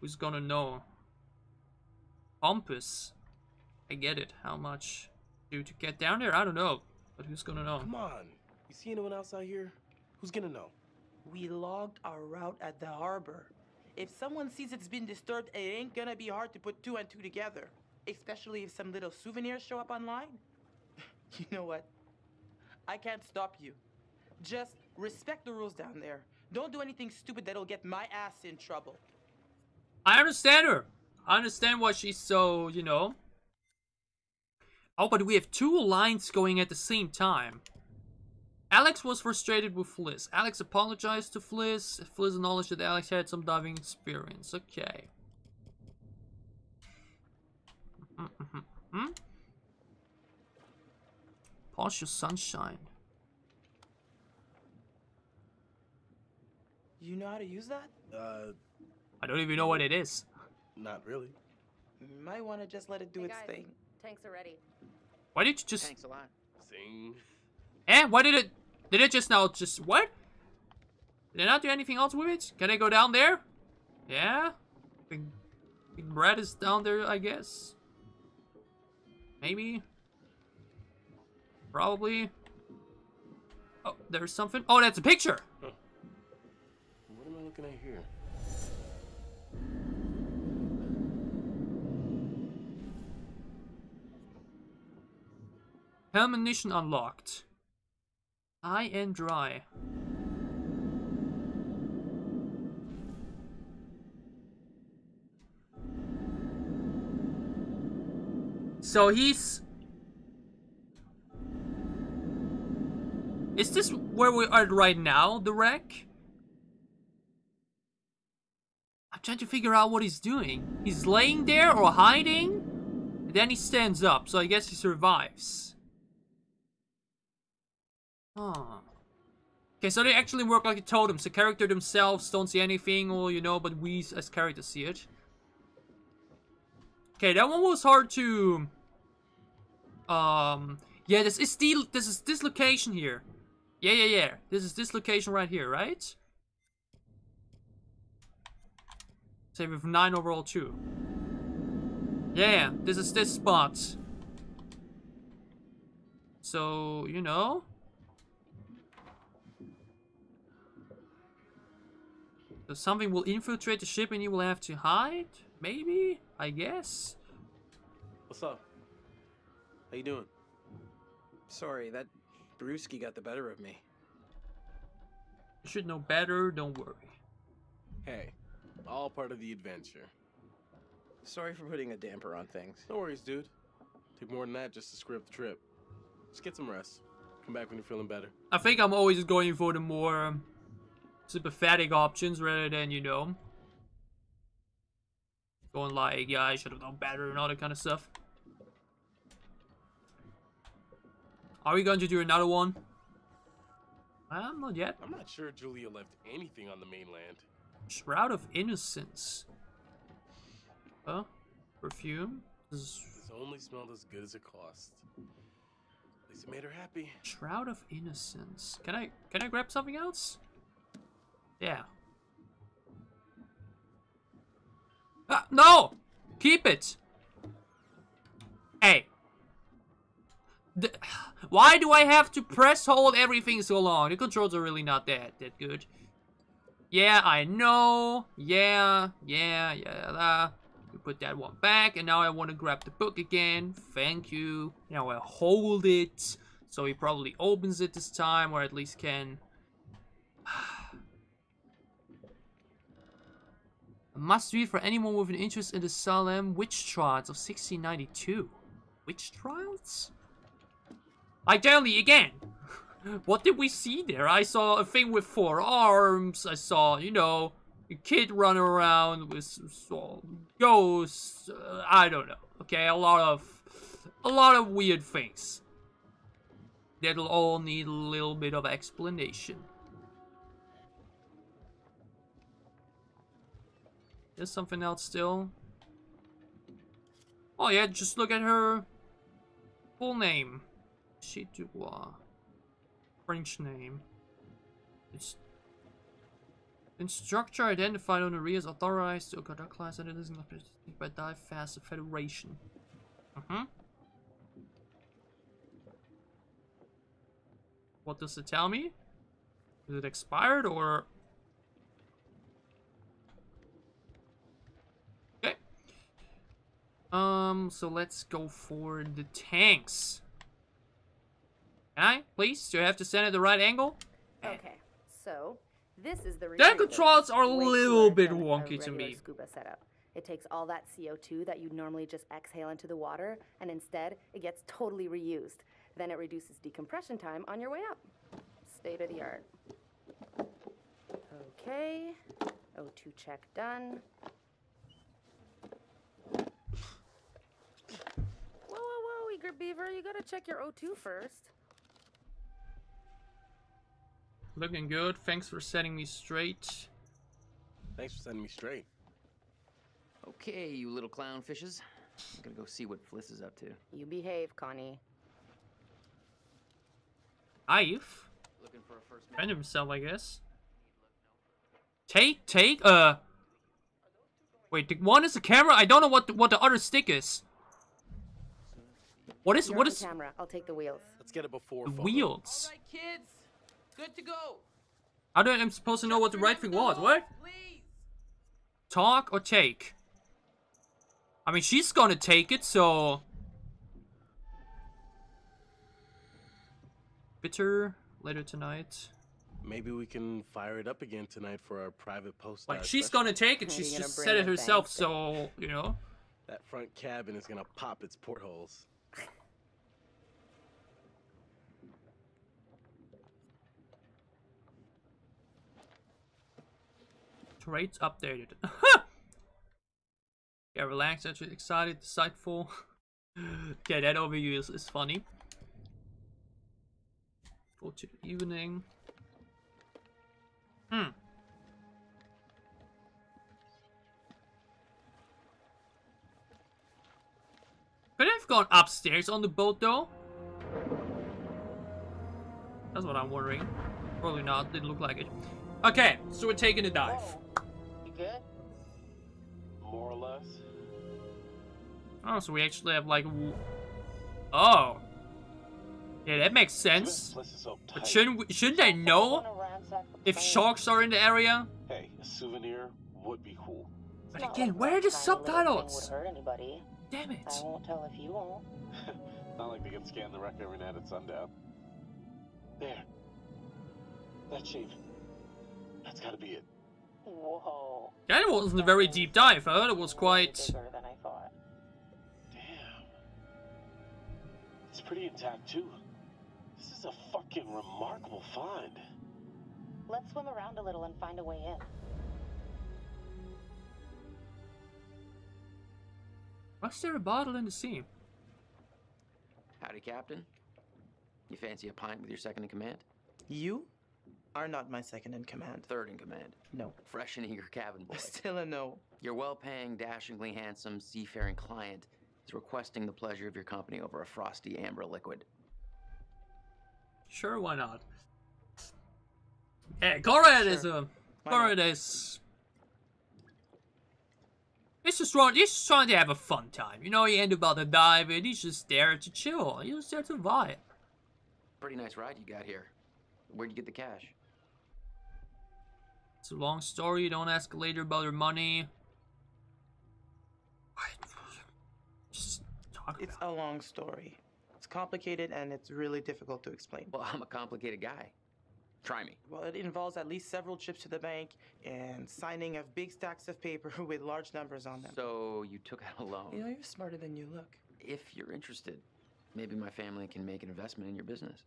Who's gonna know? Pompous. I get it. How much? Do to get down there? I don't know. But who's gonna know? Come on. You see anyone else out here? Who's gonna know? We logged our route at the harbor. If someone sees it's been disturbed, it ain't gonna be hard to put two and two together. Especially if some little souvenirs show up online. you know what? I can't stop you. Just respect the rules down there. Don't do anything stupid that'll get my ass in trouble. I understand her. I understand why she's so, you know. Oh, but we have two lines going at the same time. Alex was frustrated with Fliss. Alex apologized to Fliss. Fliss acknowledged that Alex had some diving experience. Okay. Mm-hmm. Partial sunshine. You know how to use that? Uh, I don't even know what it is. not really. You might want to just let it do Hey, its guys. thing. Tanks are ready. Why did you just... Thanks a lot. Sing. Eh? Why did it... Did it just now just... What? Did I not do anything else with it? Can I go down there? Yeah? Big, Big Brad is down there, I guess. Maybe. Probably. Oh, there's something. Oh, that's a picture! What am I looking at here? Ammunition unlocked. High and dry. So he's... Is this where we are right now, the wreck? I'm trying to figure out what he's doing. He's laying there or hiding? And then he stands up, so I guess he survives. Huh. Okay, so they actually work like a totem. So character themselves don't see anything, or you know, but we as characters see it. Okay, that one was hard to. Um, yeah, this is the this is this location here. Yeah, yeah, yeah. This is this location right here, right? Save it from nine overall two. Yeah, this is this spot. So, you know. So something will infiltrate the ship and you will have to hide? Maybe? I guess? What's up? How you doing? Sorry, that brewski got the better of me. You should know better, don't worry. Hey, all part of the adventure. Sorry for putting a damper on things. No worries, dude. Took more than that just to screw up the trip. Just get some rest. Come back when you're feeling better. I think I'm always going for the more um, sympathetic options rather than, you know, going like, yeah, I should have done better and all that kind of stuff. Are we going to do another one? Um, not yet. I'm not sure Julia left anything on the mainland. Shroud of Innocence. Huh? Perfume? This This only smelled as good as it cost. At least it made her happy. Shroud of Innocence. Can I can I grab something else? Yeah. Ah, no! Keep it! Hey. The, why do I have to press hold everything so long? The controls are really not that, that good. Yeah, I know. Yeah, yeah, yeah. Uh, we put that one back, and now I want to grab the book again. Thank you. Now I hold it. So he probably opens it this time, or at least can... A must read for anyone with an interest in the Salem witch trials of 1692. Witch trials? Identity again! what did we see there? I saw a thing with four arms. I saw, you know, a kid running around with some ghosts. Uh, I don't know. Okay, a lot of, a lot of weird things. That'll all need a little bit of explanation. There's something else still. Oh yeah, just look at her full name. She Dubois. French name. It's Instructor identified on the rears authorized to conduct class and it is not by Dive Fast Federation. Uh-huh. What does it tell me? Is it expired or Okay. Um, so let's go for the tanks. Can I, please? Do I have to stand at the right angle? Eh. Okay, so this is the Their rebreather. controls are a little bit wonky to regular me. Scuba setup. It takes all that CO2 that you'd normally just exhale into the water, and instead it gets totally reused. Then it reduces decompression time on your way up. State of the art. Okay, O2 check done. Whoa, whoa, whoa, Eager Beaver, you gotta check your O2 first. Looking good. Thanks for setting me straight. Thanks for setting me straight. Okay, you little clownfishes. I'm gonna go see what Fliss is up to. You behave, Connie. Ive? Looking for a first Friend himself, I guess. Take, take, uh... Wait, the one is the camera? I don't know what the, what the other stick is. What is, You're what on is... camera. I'll take the wheels. Let's get it before The photo. wheels. Alright, kids. Good to go. How do I, I'm supposed to know what the right thing was? What? Talk or take? I mean, she's gonna take it, so... Bitter, later tonight. Maybe we can fire it up again tonight for our private post. Like, she's gonna take it, she's just said it herself, so, you know. That front cabin is gonna pop its portholes. Traits updated. yeah, relaxed, actually excited, insightful. yeah, that overview is, is funny. Go to the evening. Hmm. Could I have gone upstairs on the boat though? That's what I'm wondering. Probably not, didn't look like it. Okay, so we're taking a dive. You good? More or less. Oh, so we actually have like. w- Oh. Yeah, that makes sense. But shouldn't we, shouldn't I know if sharks are in the area? Hey, a souvenir would be cool. But again, where are the subtitles? Would hurt anybody. Damn it. I won't tell if you won't. Not like they can scan the wreck every night at sundown. There. That shape. That's gotta be it. Whoa. That wasn't a very deep dive, huh? It was quite... Bigger than I thought. Damn. It's pretty intact too. This is a fucking remarkable find. Let's swim around a little and find a way in. Was there a bottle in the sea? Howdy, Captain. You fancy a pint with your second in command? You are not my second in command. Third in command. No. Fresh and eager cabin boy. Still a no. Your well-paying, dashingly handsome, seafaring client is requesting the pleasure of your company over a frosty amber liquid. Sure, why not? Yeah, Conrad is a... Why is... He's just trying, he's just trying to have a fun time. You know, he ain't about to dive in. He's just there to chill. He's just there to vibe. Pretty nice ride you got here. Where'd you get the cash? It's a long story. You don't ask later about her money. Just talk It's a long story. It's complicated and it's really difficult to explain. Well, I'm a complicated guy. Try me. Well, it involves at least several trips to the bank and signing of big stacks of paper with large numbers on them. So you took out a loan. You know, you're smarter than you look. If you're interested, maybe my family can make an investment in your business.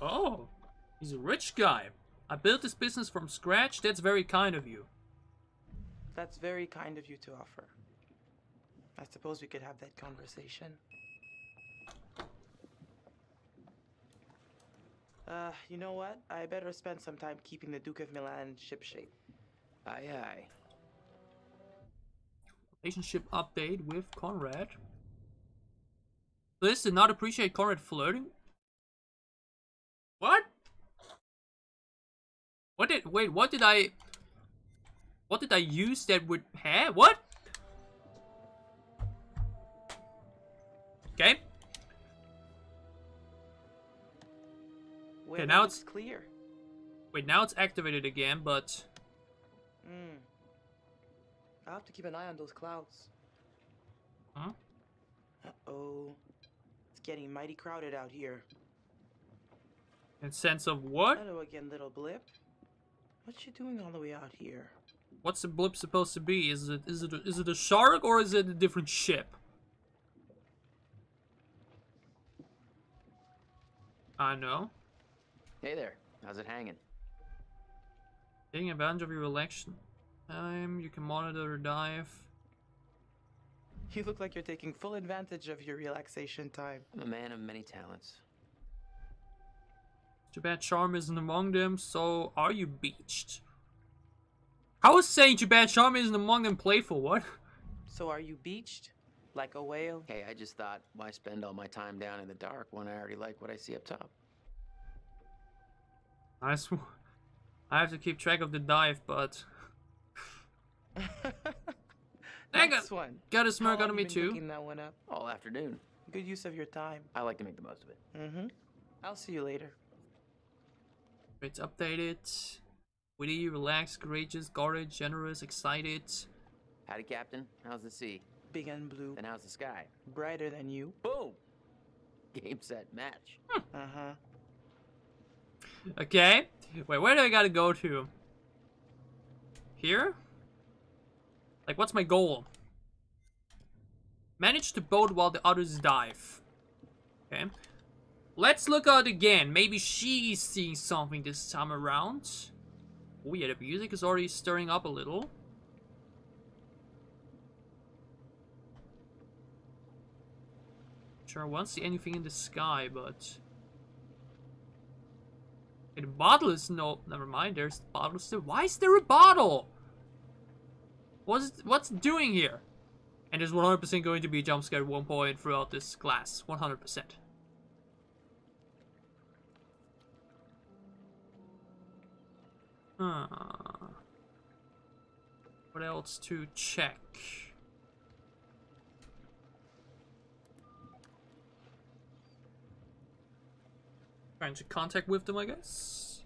Oh, he's a rich guy. I built this business from scratch. That's very kind of you. That's very kind of you to offer. I suppose we could have that conversation. Uh, you know what? I better spend some time keeping the Duke of Milan shipshape. Aye, aye. Relationship update with Conrad. Fliss did not appreciate Conrad flirting. What? What did wait? What did I? What did I use that would? Huh? What? Okay. Weather now it's- clear. Wait, now it's activated again, but Hmm. I'll have to keep an eye on those clouds. Huh? Uh-oh. It's getting mighty crowded out here. in sense of what? Hello again, little blip. What you doing all the way out here? What's the blip supposed to be? Is it is it a, is it a shark or is it a different ship? I know. Hey there. How's it hanging? Taking advantage of your election time, you can monitor or dive. You look like you're taking full advantage of your relaxation time. I'm a man of many talents. Too bad Charm isn't among them, so are you beached? I was saying too bad Charm isn't among them playful? What? So are you beached? Like a whale? Hey, I just thought, why spend all my time down in the dark when I already like what I see up top? I sw- I have to keep track of the dive, but I got, Next one. got a smirk How out of me too. cooking that one up? All afternoon. Good use of your time. I like to make the most of it. Mm-hmm. I'll see you later. It's updated. Witty, relaxed, courageous, guarded, generous, excited. Howdy, Captain. How's the sea? Big and blue. And how's the sky? Brighter than you. Boom! Game, set, match. Uh-huh. Okay. Wait, where do I gotta go to? Here? Like, what's my goal? Manage to boat while the others dive. Okay. Let's look out again. Maybe she's seeing something this time around. Oh yeah, the music is already stirring up a little. Sure, I won't see anything in the sky, but... Okay, the bottle is no... Never mind, there's the bottle still. Why is there a bottle? What's what's doing here? And there's 100% going to be a jump scare at one point throughout this class. 100%. Huh. What else to check? Trying to contact with them, I guess.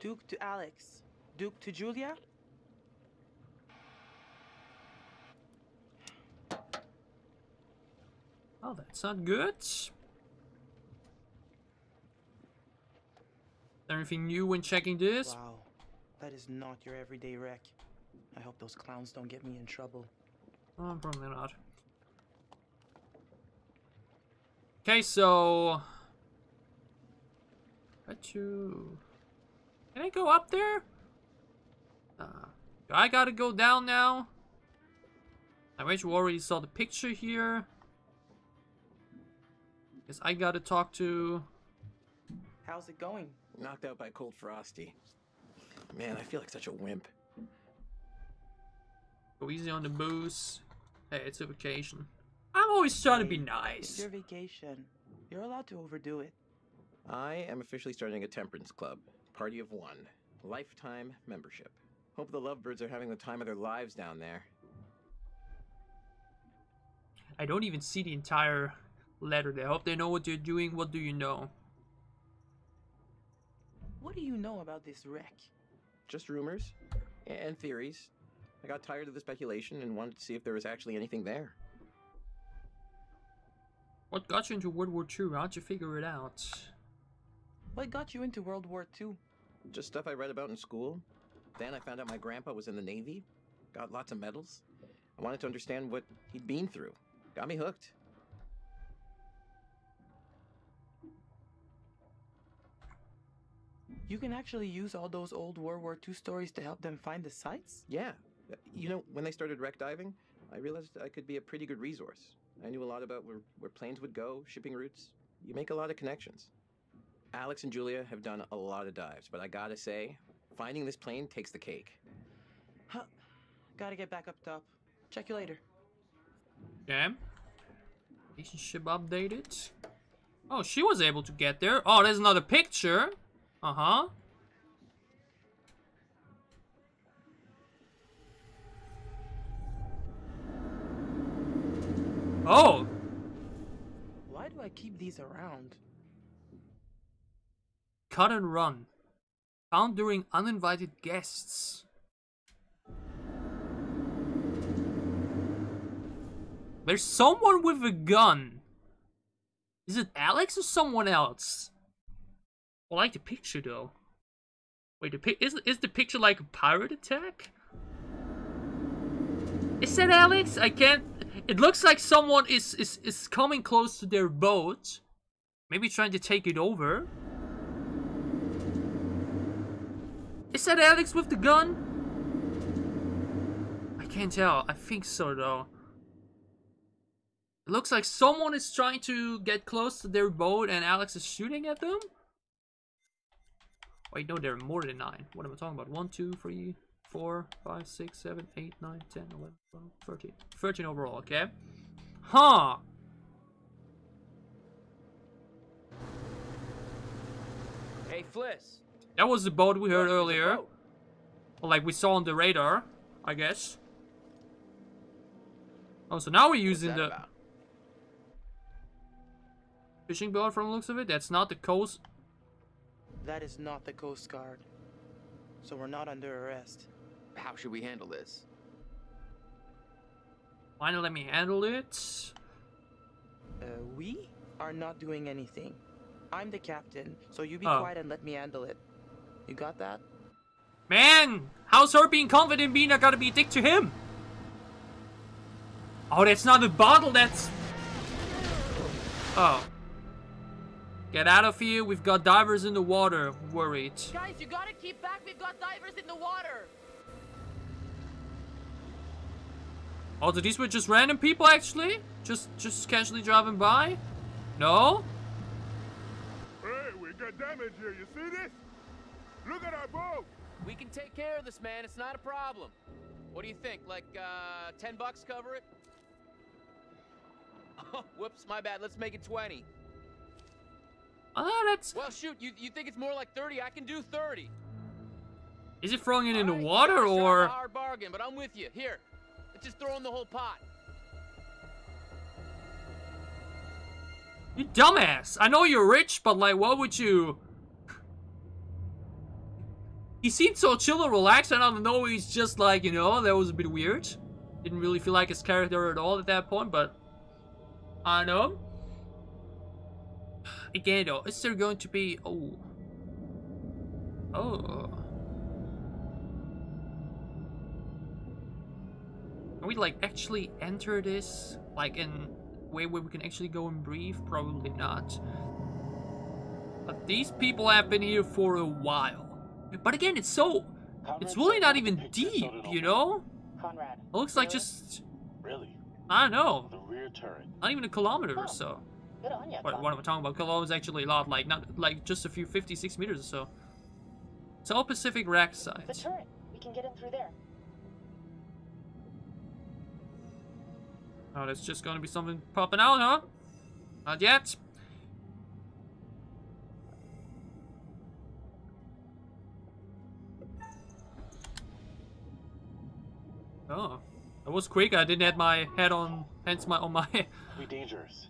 Duke to Alex. Duke to Julia? Oh, that's not good. Is there Anything new when checking this? Wow, that is not your everyday wreck. I hope those clowns don't get me in trouble. Oh, probably not. Okay, so... Got to... Can I go up there? Uh, I gotta go down now? I wish we already saw the picture here. Guess I gotta talk to... How's it going? Knocked out by Cold Frosty. Man, I feel like such a wimp. Go easy on the booze. Hey, it's a vacation. I'm always trying to be nice. It's nice. your vacation. You're allowed to overdo it. I am officially starting a temperance club. Party of one. Lifetime membership. Hope the lovebirds are having the time of their lives down there. I don't even see the entire letter there. Hope they know what they're doing. What do you know? What do you know about this wreck? Just rumors and theories. I got tired of the speculation and wanted to see if there was actually anything there. What got you into World War II? How'd you figure it out? What got you into World War II? Just stuff I read about in school. Then I found out my grandpa was in the Navy. Got lots of medals. I wanted to understand what he'd been through. Got me hooked. You can actually use all those old World War II stories to help them find the sites? Yeah. You know, when they started wreck diving, I realized I could be a pretty good resource. I knew a lot about where, where planes would go, shipping routes. You make a lot of connections. Alex and Julia have done a lot of dives, but I gotta say, finding this plane takes the cake. Huh. Gotta get back up top. Check you later. Okay. Relationship updated. Oh, she was able to get there. Oh, there's another picture. Uh-huh. Oh, Why do I keep these around? cut and run. Found during uninvited guests. There's someone with a gun. Is it Alex or someone else? I like the picture though. Wait, the pic is is the picture like a pirate attack? Is that Alex? I can't. It looks like someone is is is coming close to their boat, maybe trying to take it over. Is that Alex with the gun? I can't tell. I think so though. It looks like someone is trying to get close to their boat and Alex is shooting at them. Wait, no, there are more than nine. What am I talking about? 1, 2, 3, 4, 5, 6, 7, 8, 9, 10, 11, 12, 13. 13 overall, okay? Huh! Hey, Fliss. That was the boat we heard earlier. Like we saw on the radar, I guess. Oh, so now we're using the fishing boat from the looks of it. That's not the coast. That is not the Coast Guard. So we're not under arrest. How should we handle this? Why not let me handle it? Uh, we are not doing anything. I'm the captain, so you be Oh. quiet and let me handle it. You got that? Man, how's her being confident being I gotta be a dick to him? Oh, that's not a bottle, that's... Oh. Get out of here, we've got divers in the water. Worried. Guys, you gotta keep back. We've got divers in the water. Oh, so these were just random people, actually? Just, just casually driving by? No? Hey, we got damage here. You see this? Look at our boat. We can take care of this, man. It's not a problem. What do you think? Like, uh, 10 bucks cover it? Oh, whoops, my bad. Let's make it 20. Ah, that's... Well, shoot, you, you think it's more like 30? I can do 30. Is it throwing it in the water, a or... hard bargain, but I'm with you. Here, let's just throw in the whole pot. You dumbass! I know you're rich, but like, what would you he seemed so chill and relaxed, and I don't know, he's just like, you know, that was a bit weird. Didn't really feel like his character at all at that point, but I don't know. Again though, is there going to be oh Oh Can we like actually enter this like in way where we can actually go and breathe? Probably not. But these people have been here for a while. But again, it's so... It's really not even deep, you know? Conrad. It looks like just... Really? I don't know. The rear turret. Not even a kilometer or so. Good on ya. What, what am I talking about? Kilometers actually a lot, like not like just a few 56 meters or so. South Pacific rack The site. turret. We can get in through there. Oh, that's just gonna be something popping out, huh? Not yet. Oh, that was quick. I didn't have my head on, hence my on my. Be dangerous.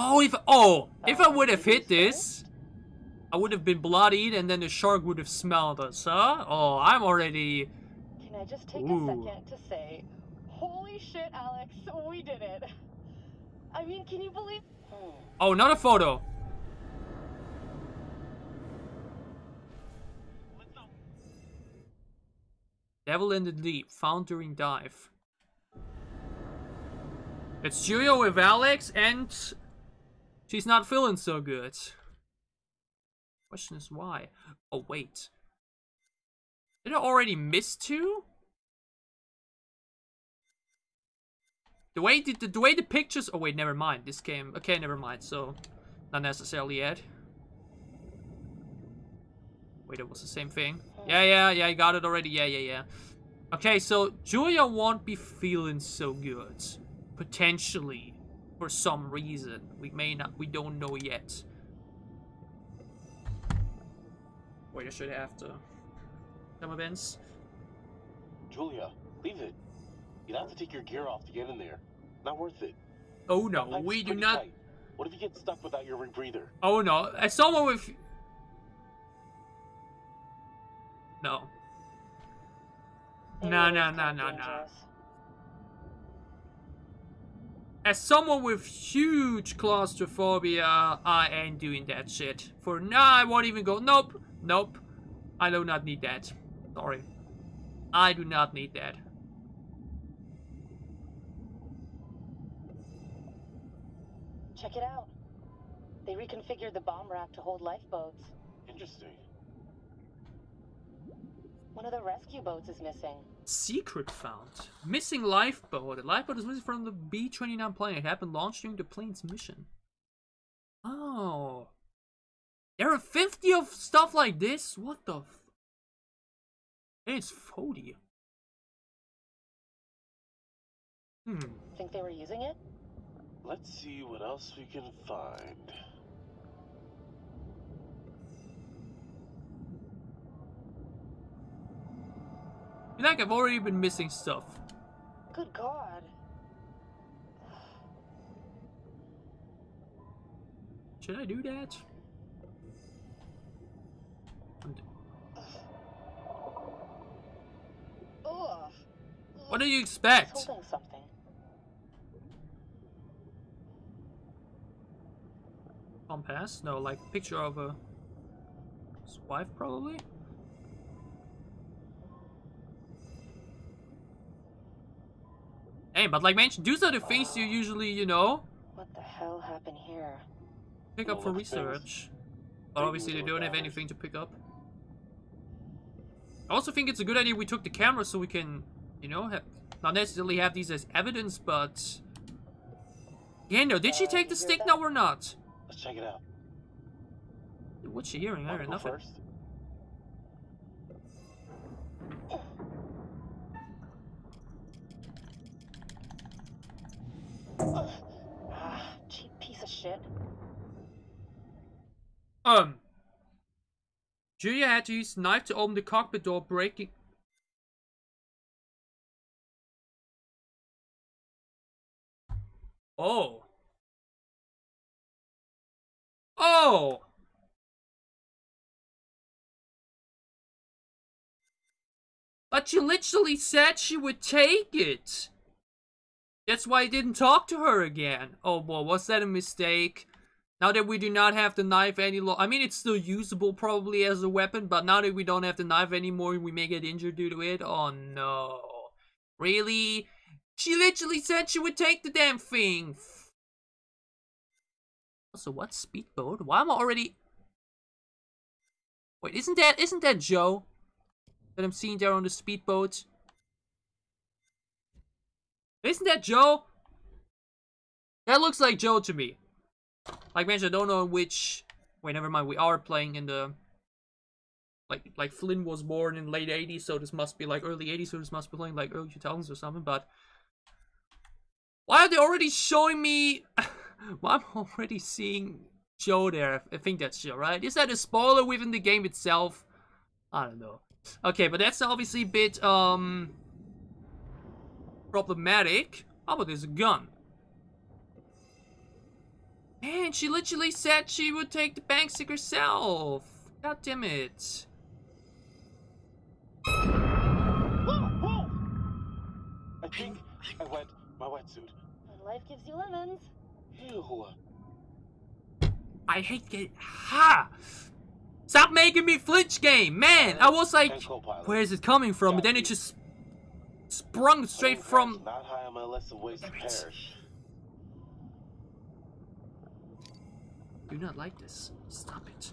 Oh, if oh, if I would have hit this, I would have been bloodied, and then the shark would have smelled us, huh? Oh, I'm already. Can I just take Ooh. a second to say, holy shit, Alex, we did it. I mean, can you believe? Hmm. Oh, not a photo. Devil in the Deep, found during dive. It's Julia with Alex, and she's not feeling so good. Question is why? Oh, wait. Did I already miss two? The way the, the, the way the pictures... Oh, wait, never mind. This game... Okay, never mind. So, not necessarily yet. Wait, it was the same thing. Yeah, yeah, yeah, I got it already. Yeah, yeah, yeah. Okay, so Julia won't be feeling so good. Potentially. For some reason. We may not, we don't know yet. Wait, I should have to... Some events. Julia, leave it. You'd have to take your gear off to get in there. Not worth it. Oh no, pipe's we do not... tight. What if you get stuck without your rebreather? Oh no, as someone with... No. No, no, no, no, no. As someone with huge claustrophobia, I ain't doing that shit. For now, I won't even go. Nope, nope. I do not need that. Sorry. I do not need that. Check it out. They reconfigured the bomb rack to hold lifeboats. Interesting. One of the rescue boats is missing. Secret found. Missing lifeboat. The lifeboat is missing from the B-29 plane. It had been launched during the plane's mission. Oh. There are 50 of stuff like this? What the f- It's 40. Hmm. Think they were using it? Let's see what else we can find. Feel like I've already been missing stuff. Good God. Should I do that? What do you expect? Compass? No, like picture of a his wife probably. Hey, but like mentioned, these are the things you usually, you know, What the hell happened here? pick up for research. But obviously they don't have anything to pick up. I also think it's a good idea we took the camera so we can, you know, have, not necessarily have these as evidence, but... Yeah, no, did she uh, take the stick now or not? Let's check it out. What's she hearing? I Wanna heard nothing. first? shit. Um. Julia had to use knife to open the cockpit door, breaking. Oh. Oh! But she literally said she would take it! That's why I didn't talk to her again. Oh boy, was that a mistake? Now that we do not have the knife any longer, I mean it's still usable probably as a weapon, but now that we don't have the knife anymore, we may get injured due to it. Oh no. Really? She literally said she would take the damn thing. So what speedboat? Why am I already... Wait, isn't that, isn't that Joe? That I'm seeing there on the speedboat? Isn't that Joe? That looks like Joe to me. Like mentioned, I don't know which... Wait, never mind. We are playing in the... Like, like Flynn was born in late 80s, so this must be like early 80s, so this must be playing like early 2000s or something, but... Why are they already showing me... Why am already seeing Joe there? I think that's Joe, right? Is that a spoiler within the game itself? I don't know. Okay, but that's obviously a bit, um... Problematic. How about this gun? Man, she literally said she would take the bang stick herself. God damn it. I think I wet my wetsuit. When life gives you lemons. Ew. I hate get ha. Stop making me flinch game, man. I was like, where is it coming from? But then it just sprung straight from. Not high on my list of ways to perish. Do not like this. Stop it.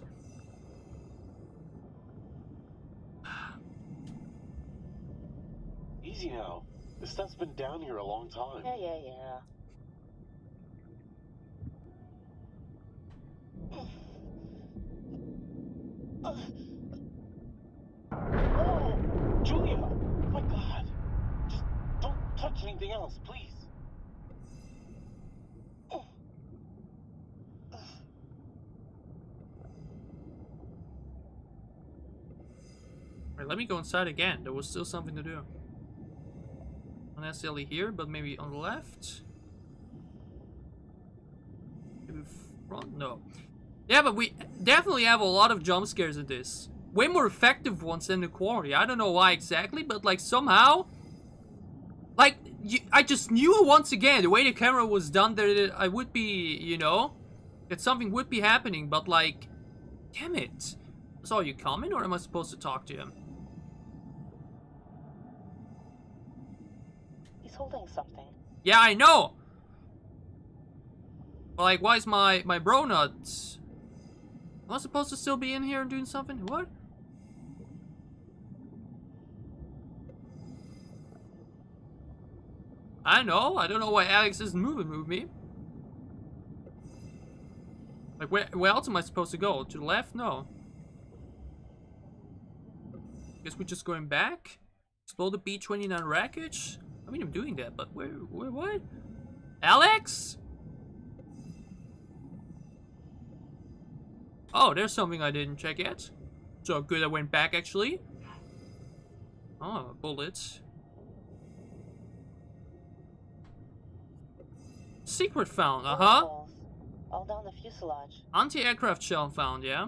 Easy now. This stuff's been down here a long time. Yeah, yeah, yeah. Oh, Julia! Oh my god! Just anything else, please. Alright, let me go inside again. There was still something to do. Not necessarily here, but maybe on the left. Maybe front? No. Yeah, but we definitely have a lot of jump scares in this. Way more effective ones than the quarry. I don't know why exactly, but like somehow... You, I just knew once again, the way the camera was done, that I would be, you know, that something would be happening, but like, damn it. Saw you coming, or am I supposed to talk to him? He's holding something. Yeah, I know! But like, why is my, my bro nuts? Am I supposed to still be in here and doing something? What? I know. I don't know why Alex isn't moving move me. Like, where, where else am I supposed to go? To the left? No. Guess we're just going back? Explore the B-29 wreckage? I mean, I'm doing that, but where, where, what? Alex? Oh, there's something I didn't check yet. So good I went back, actually. Oh, bullets. Secret found, uh-huh. All down the fuselage. Anti-aircraft shell found, yeah?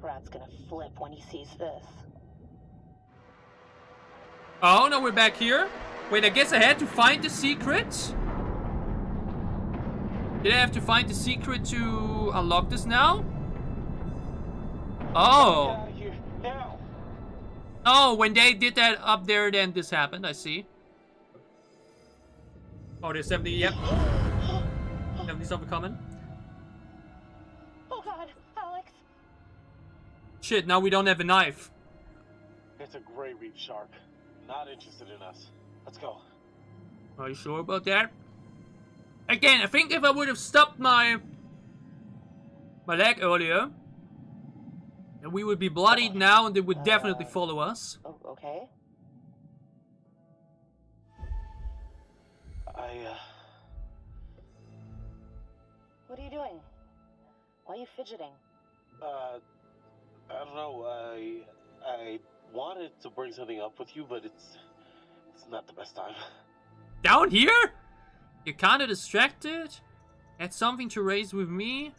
Brad's gonna flip when he sees this. Oh, no, we're back here. Wait, I guess I had to find the secret? Did I have to find the secret to unlock this now? Oh. Oh, when they did that up there, then this happened. I see. Oh, there's 70, yep. 70 something coming. Oh god, Alex. Shit, now we don't have a knife. It's a gray reef shark. Not interested in us. Let's go. Are you sure about that? Again, I think if I would have stopped my my leg earlier, then we would be bloodied now and they would definitely follow us. Oh, okay. I, uh... What are you doing? Why are you fidgeting? Uh... I don't know, I... I wanted to bring something up with you, but it's... It's not the best time. Down here? You're kinda distracted? Had something to raise with me?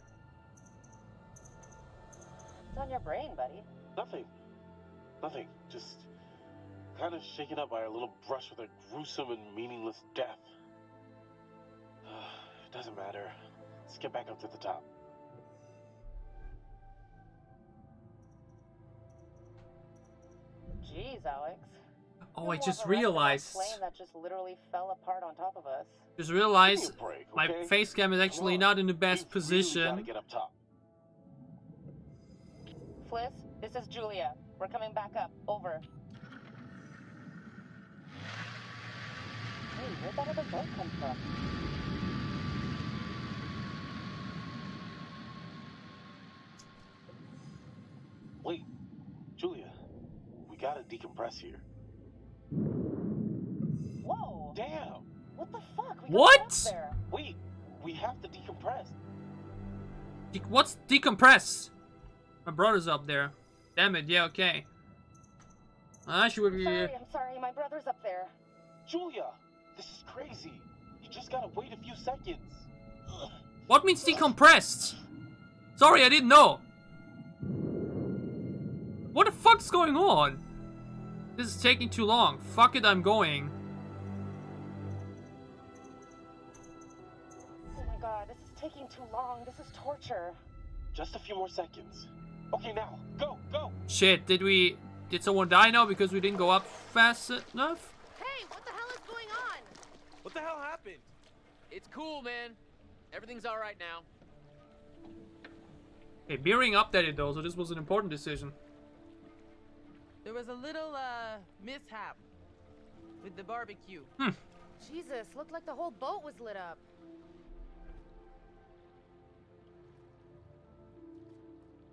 What's on your brain, buddy? Nothing. Nothing. Just... kind of shaken up by a little brush with a gruesome and meaningless death. It doesn't matter. Let's get back up to the top. Jeez, Alex. Oh, You're I just of a wreck than that realized. Plane that just literally fell apart on top of us. Just realized Give me a break, my face cam is actually not in the best We've really position. gotta get up top. Fliss, this is Julia. We're coming back up. Over. Hey, where'd that other boat come from? Wait, Julia, we gotta decompress here. Whoa! Damn! What the fuck? We What? stuck. Wait, we have to decompress. De- What's decompress? My brother's up there. Damn it, yeah, okay. I should be. Sorry, I'm sorry. My brother's up there. Julia, this is crazy. You just gotta wait a few seconds. What means decompressed? Sorry, I didn't know. What the fuck's going on? This is taking too long. Fuck it, I'm going. Oh my god, this is taking too long. This is torture. Just a few more seconds. Okay, now, go, go! Shit, did we... Did someone die now because we didn't go up fast enough? Hey, what the hell is going on? What the hell happened? It's cool, man. Everything's all right now. Okay, Bearing updated though, so this was an important decision. There was a little, uh, mishap with the barbecue. Jesus, looked like the whole boat was lit up.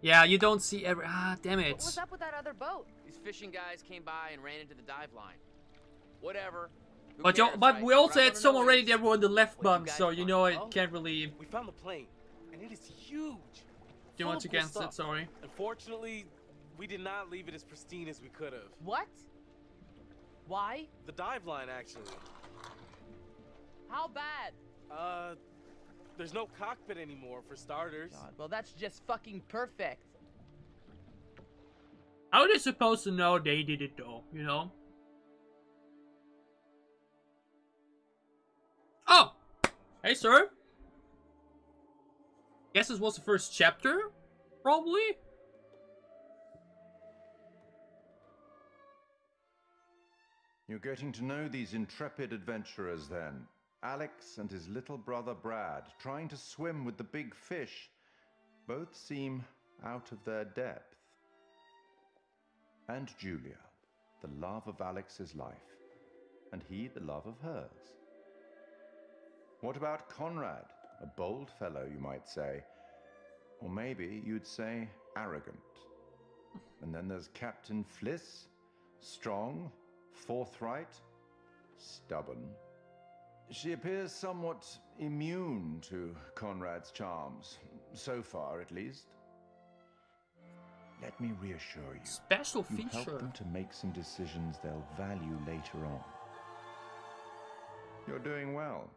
Yeah, you don't see every... Ah, damn it. What was up with that other boat? These fishing guys came by and ran into the dive line. Whatever. Who But, cares, but right? we also What had wanna someone know ready is, there on the left what you bump, so you know I Oh, can't really We found the plane, and it is huge. do Full much of cool against it, sorry. Unfortunately, we did not leave it as pristine as we could have. What? Why? The dive line, actually. How bad? Uh, there's no cockpit anymore, for starters. God, well, that's just fucking perfect. How are they supposed to know they did it though, you know? Oh! Hey, sir. Guess this was the first chapter? Probably? You're getting to know these intrepid adventurers then. Alex and his little brother Brad, trying to swim with the big fish, both seem out of their depth. And Julia, the love of Alex's life, and he the love of hers. What about Conrad, a bold fellow, you might say? Or maybe you'd say arrogant. And then there's Captain Fliss, strong, forthright, stubborn. She appears somewhat immune to Conrad's charms, so far at least. Let me reassure you. Special you help feature. them to make some decisions they'll value later on. You're doing well.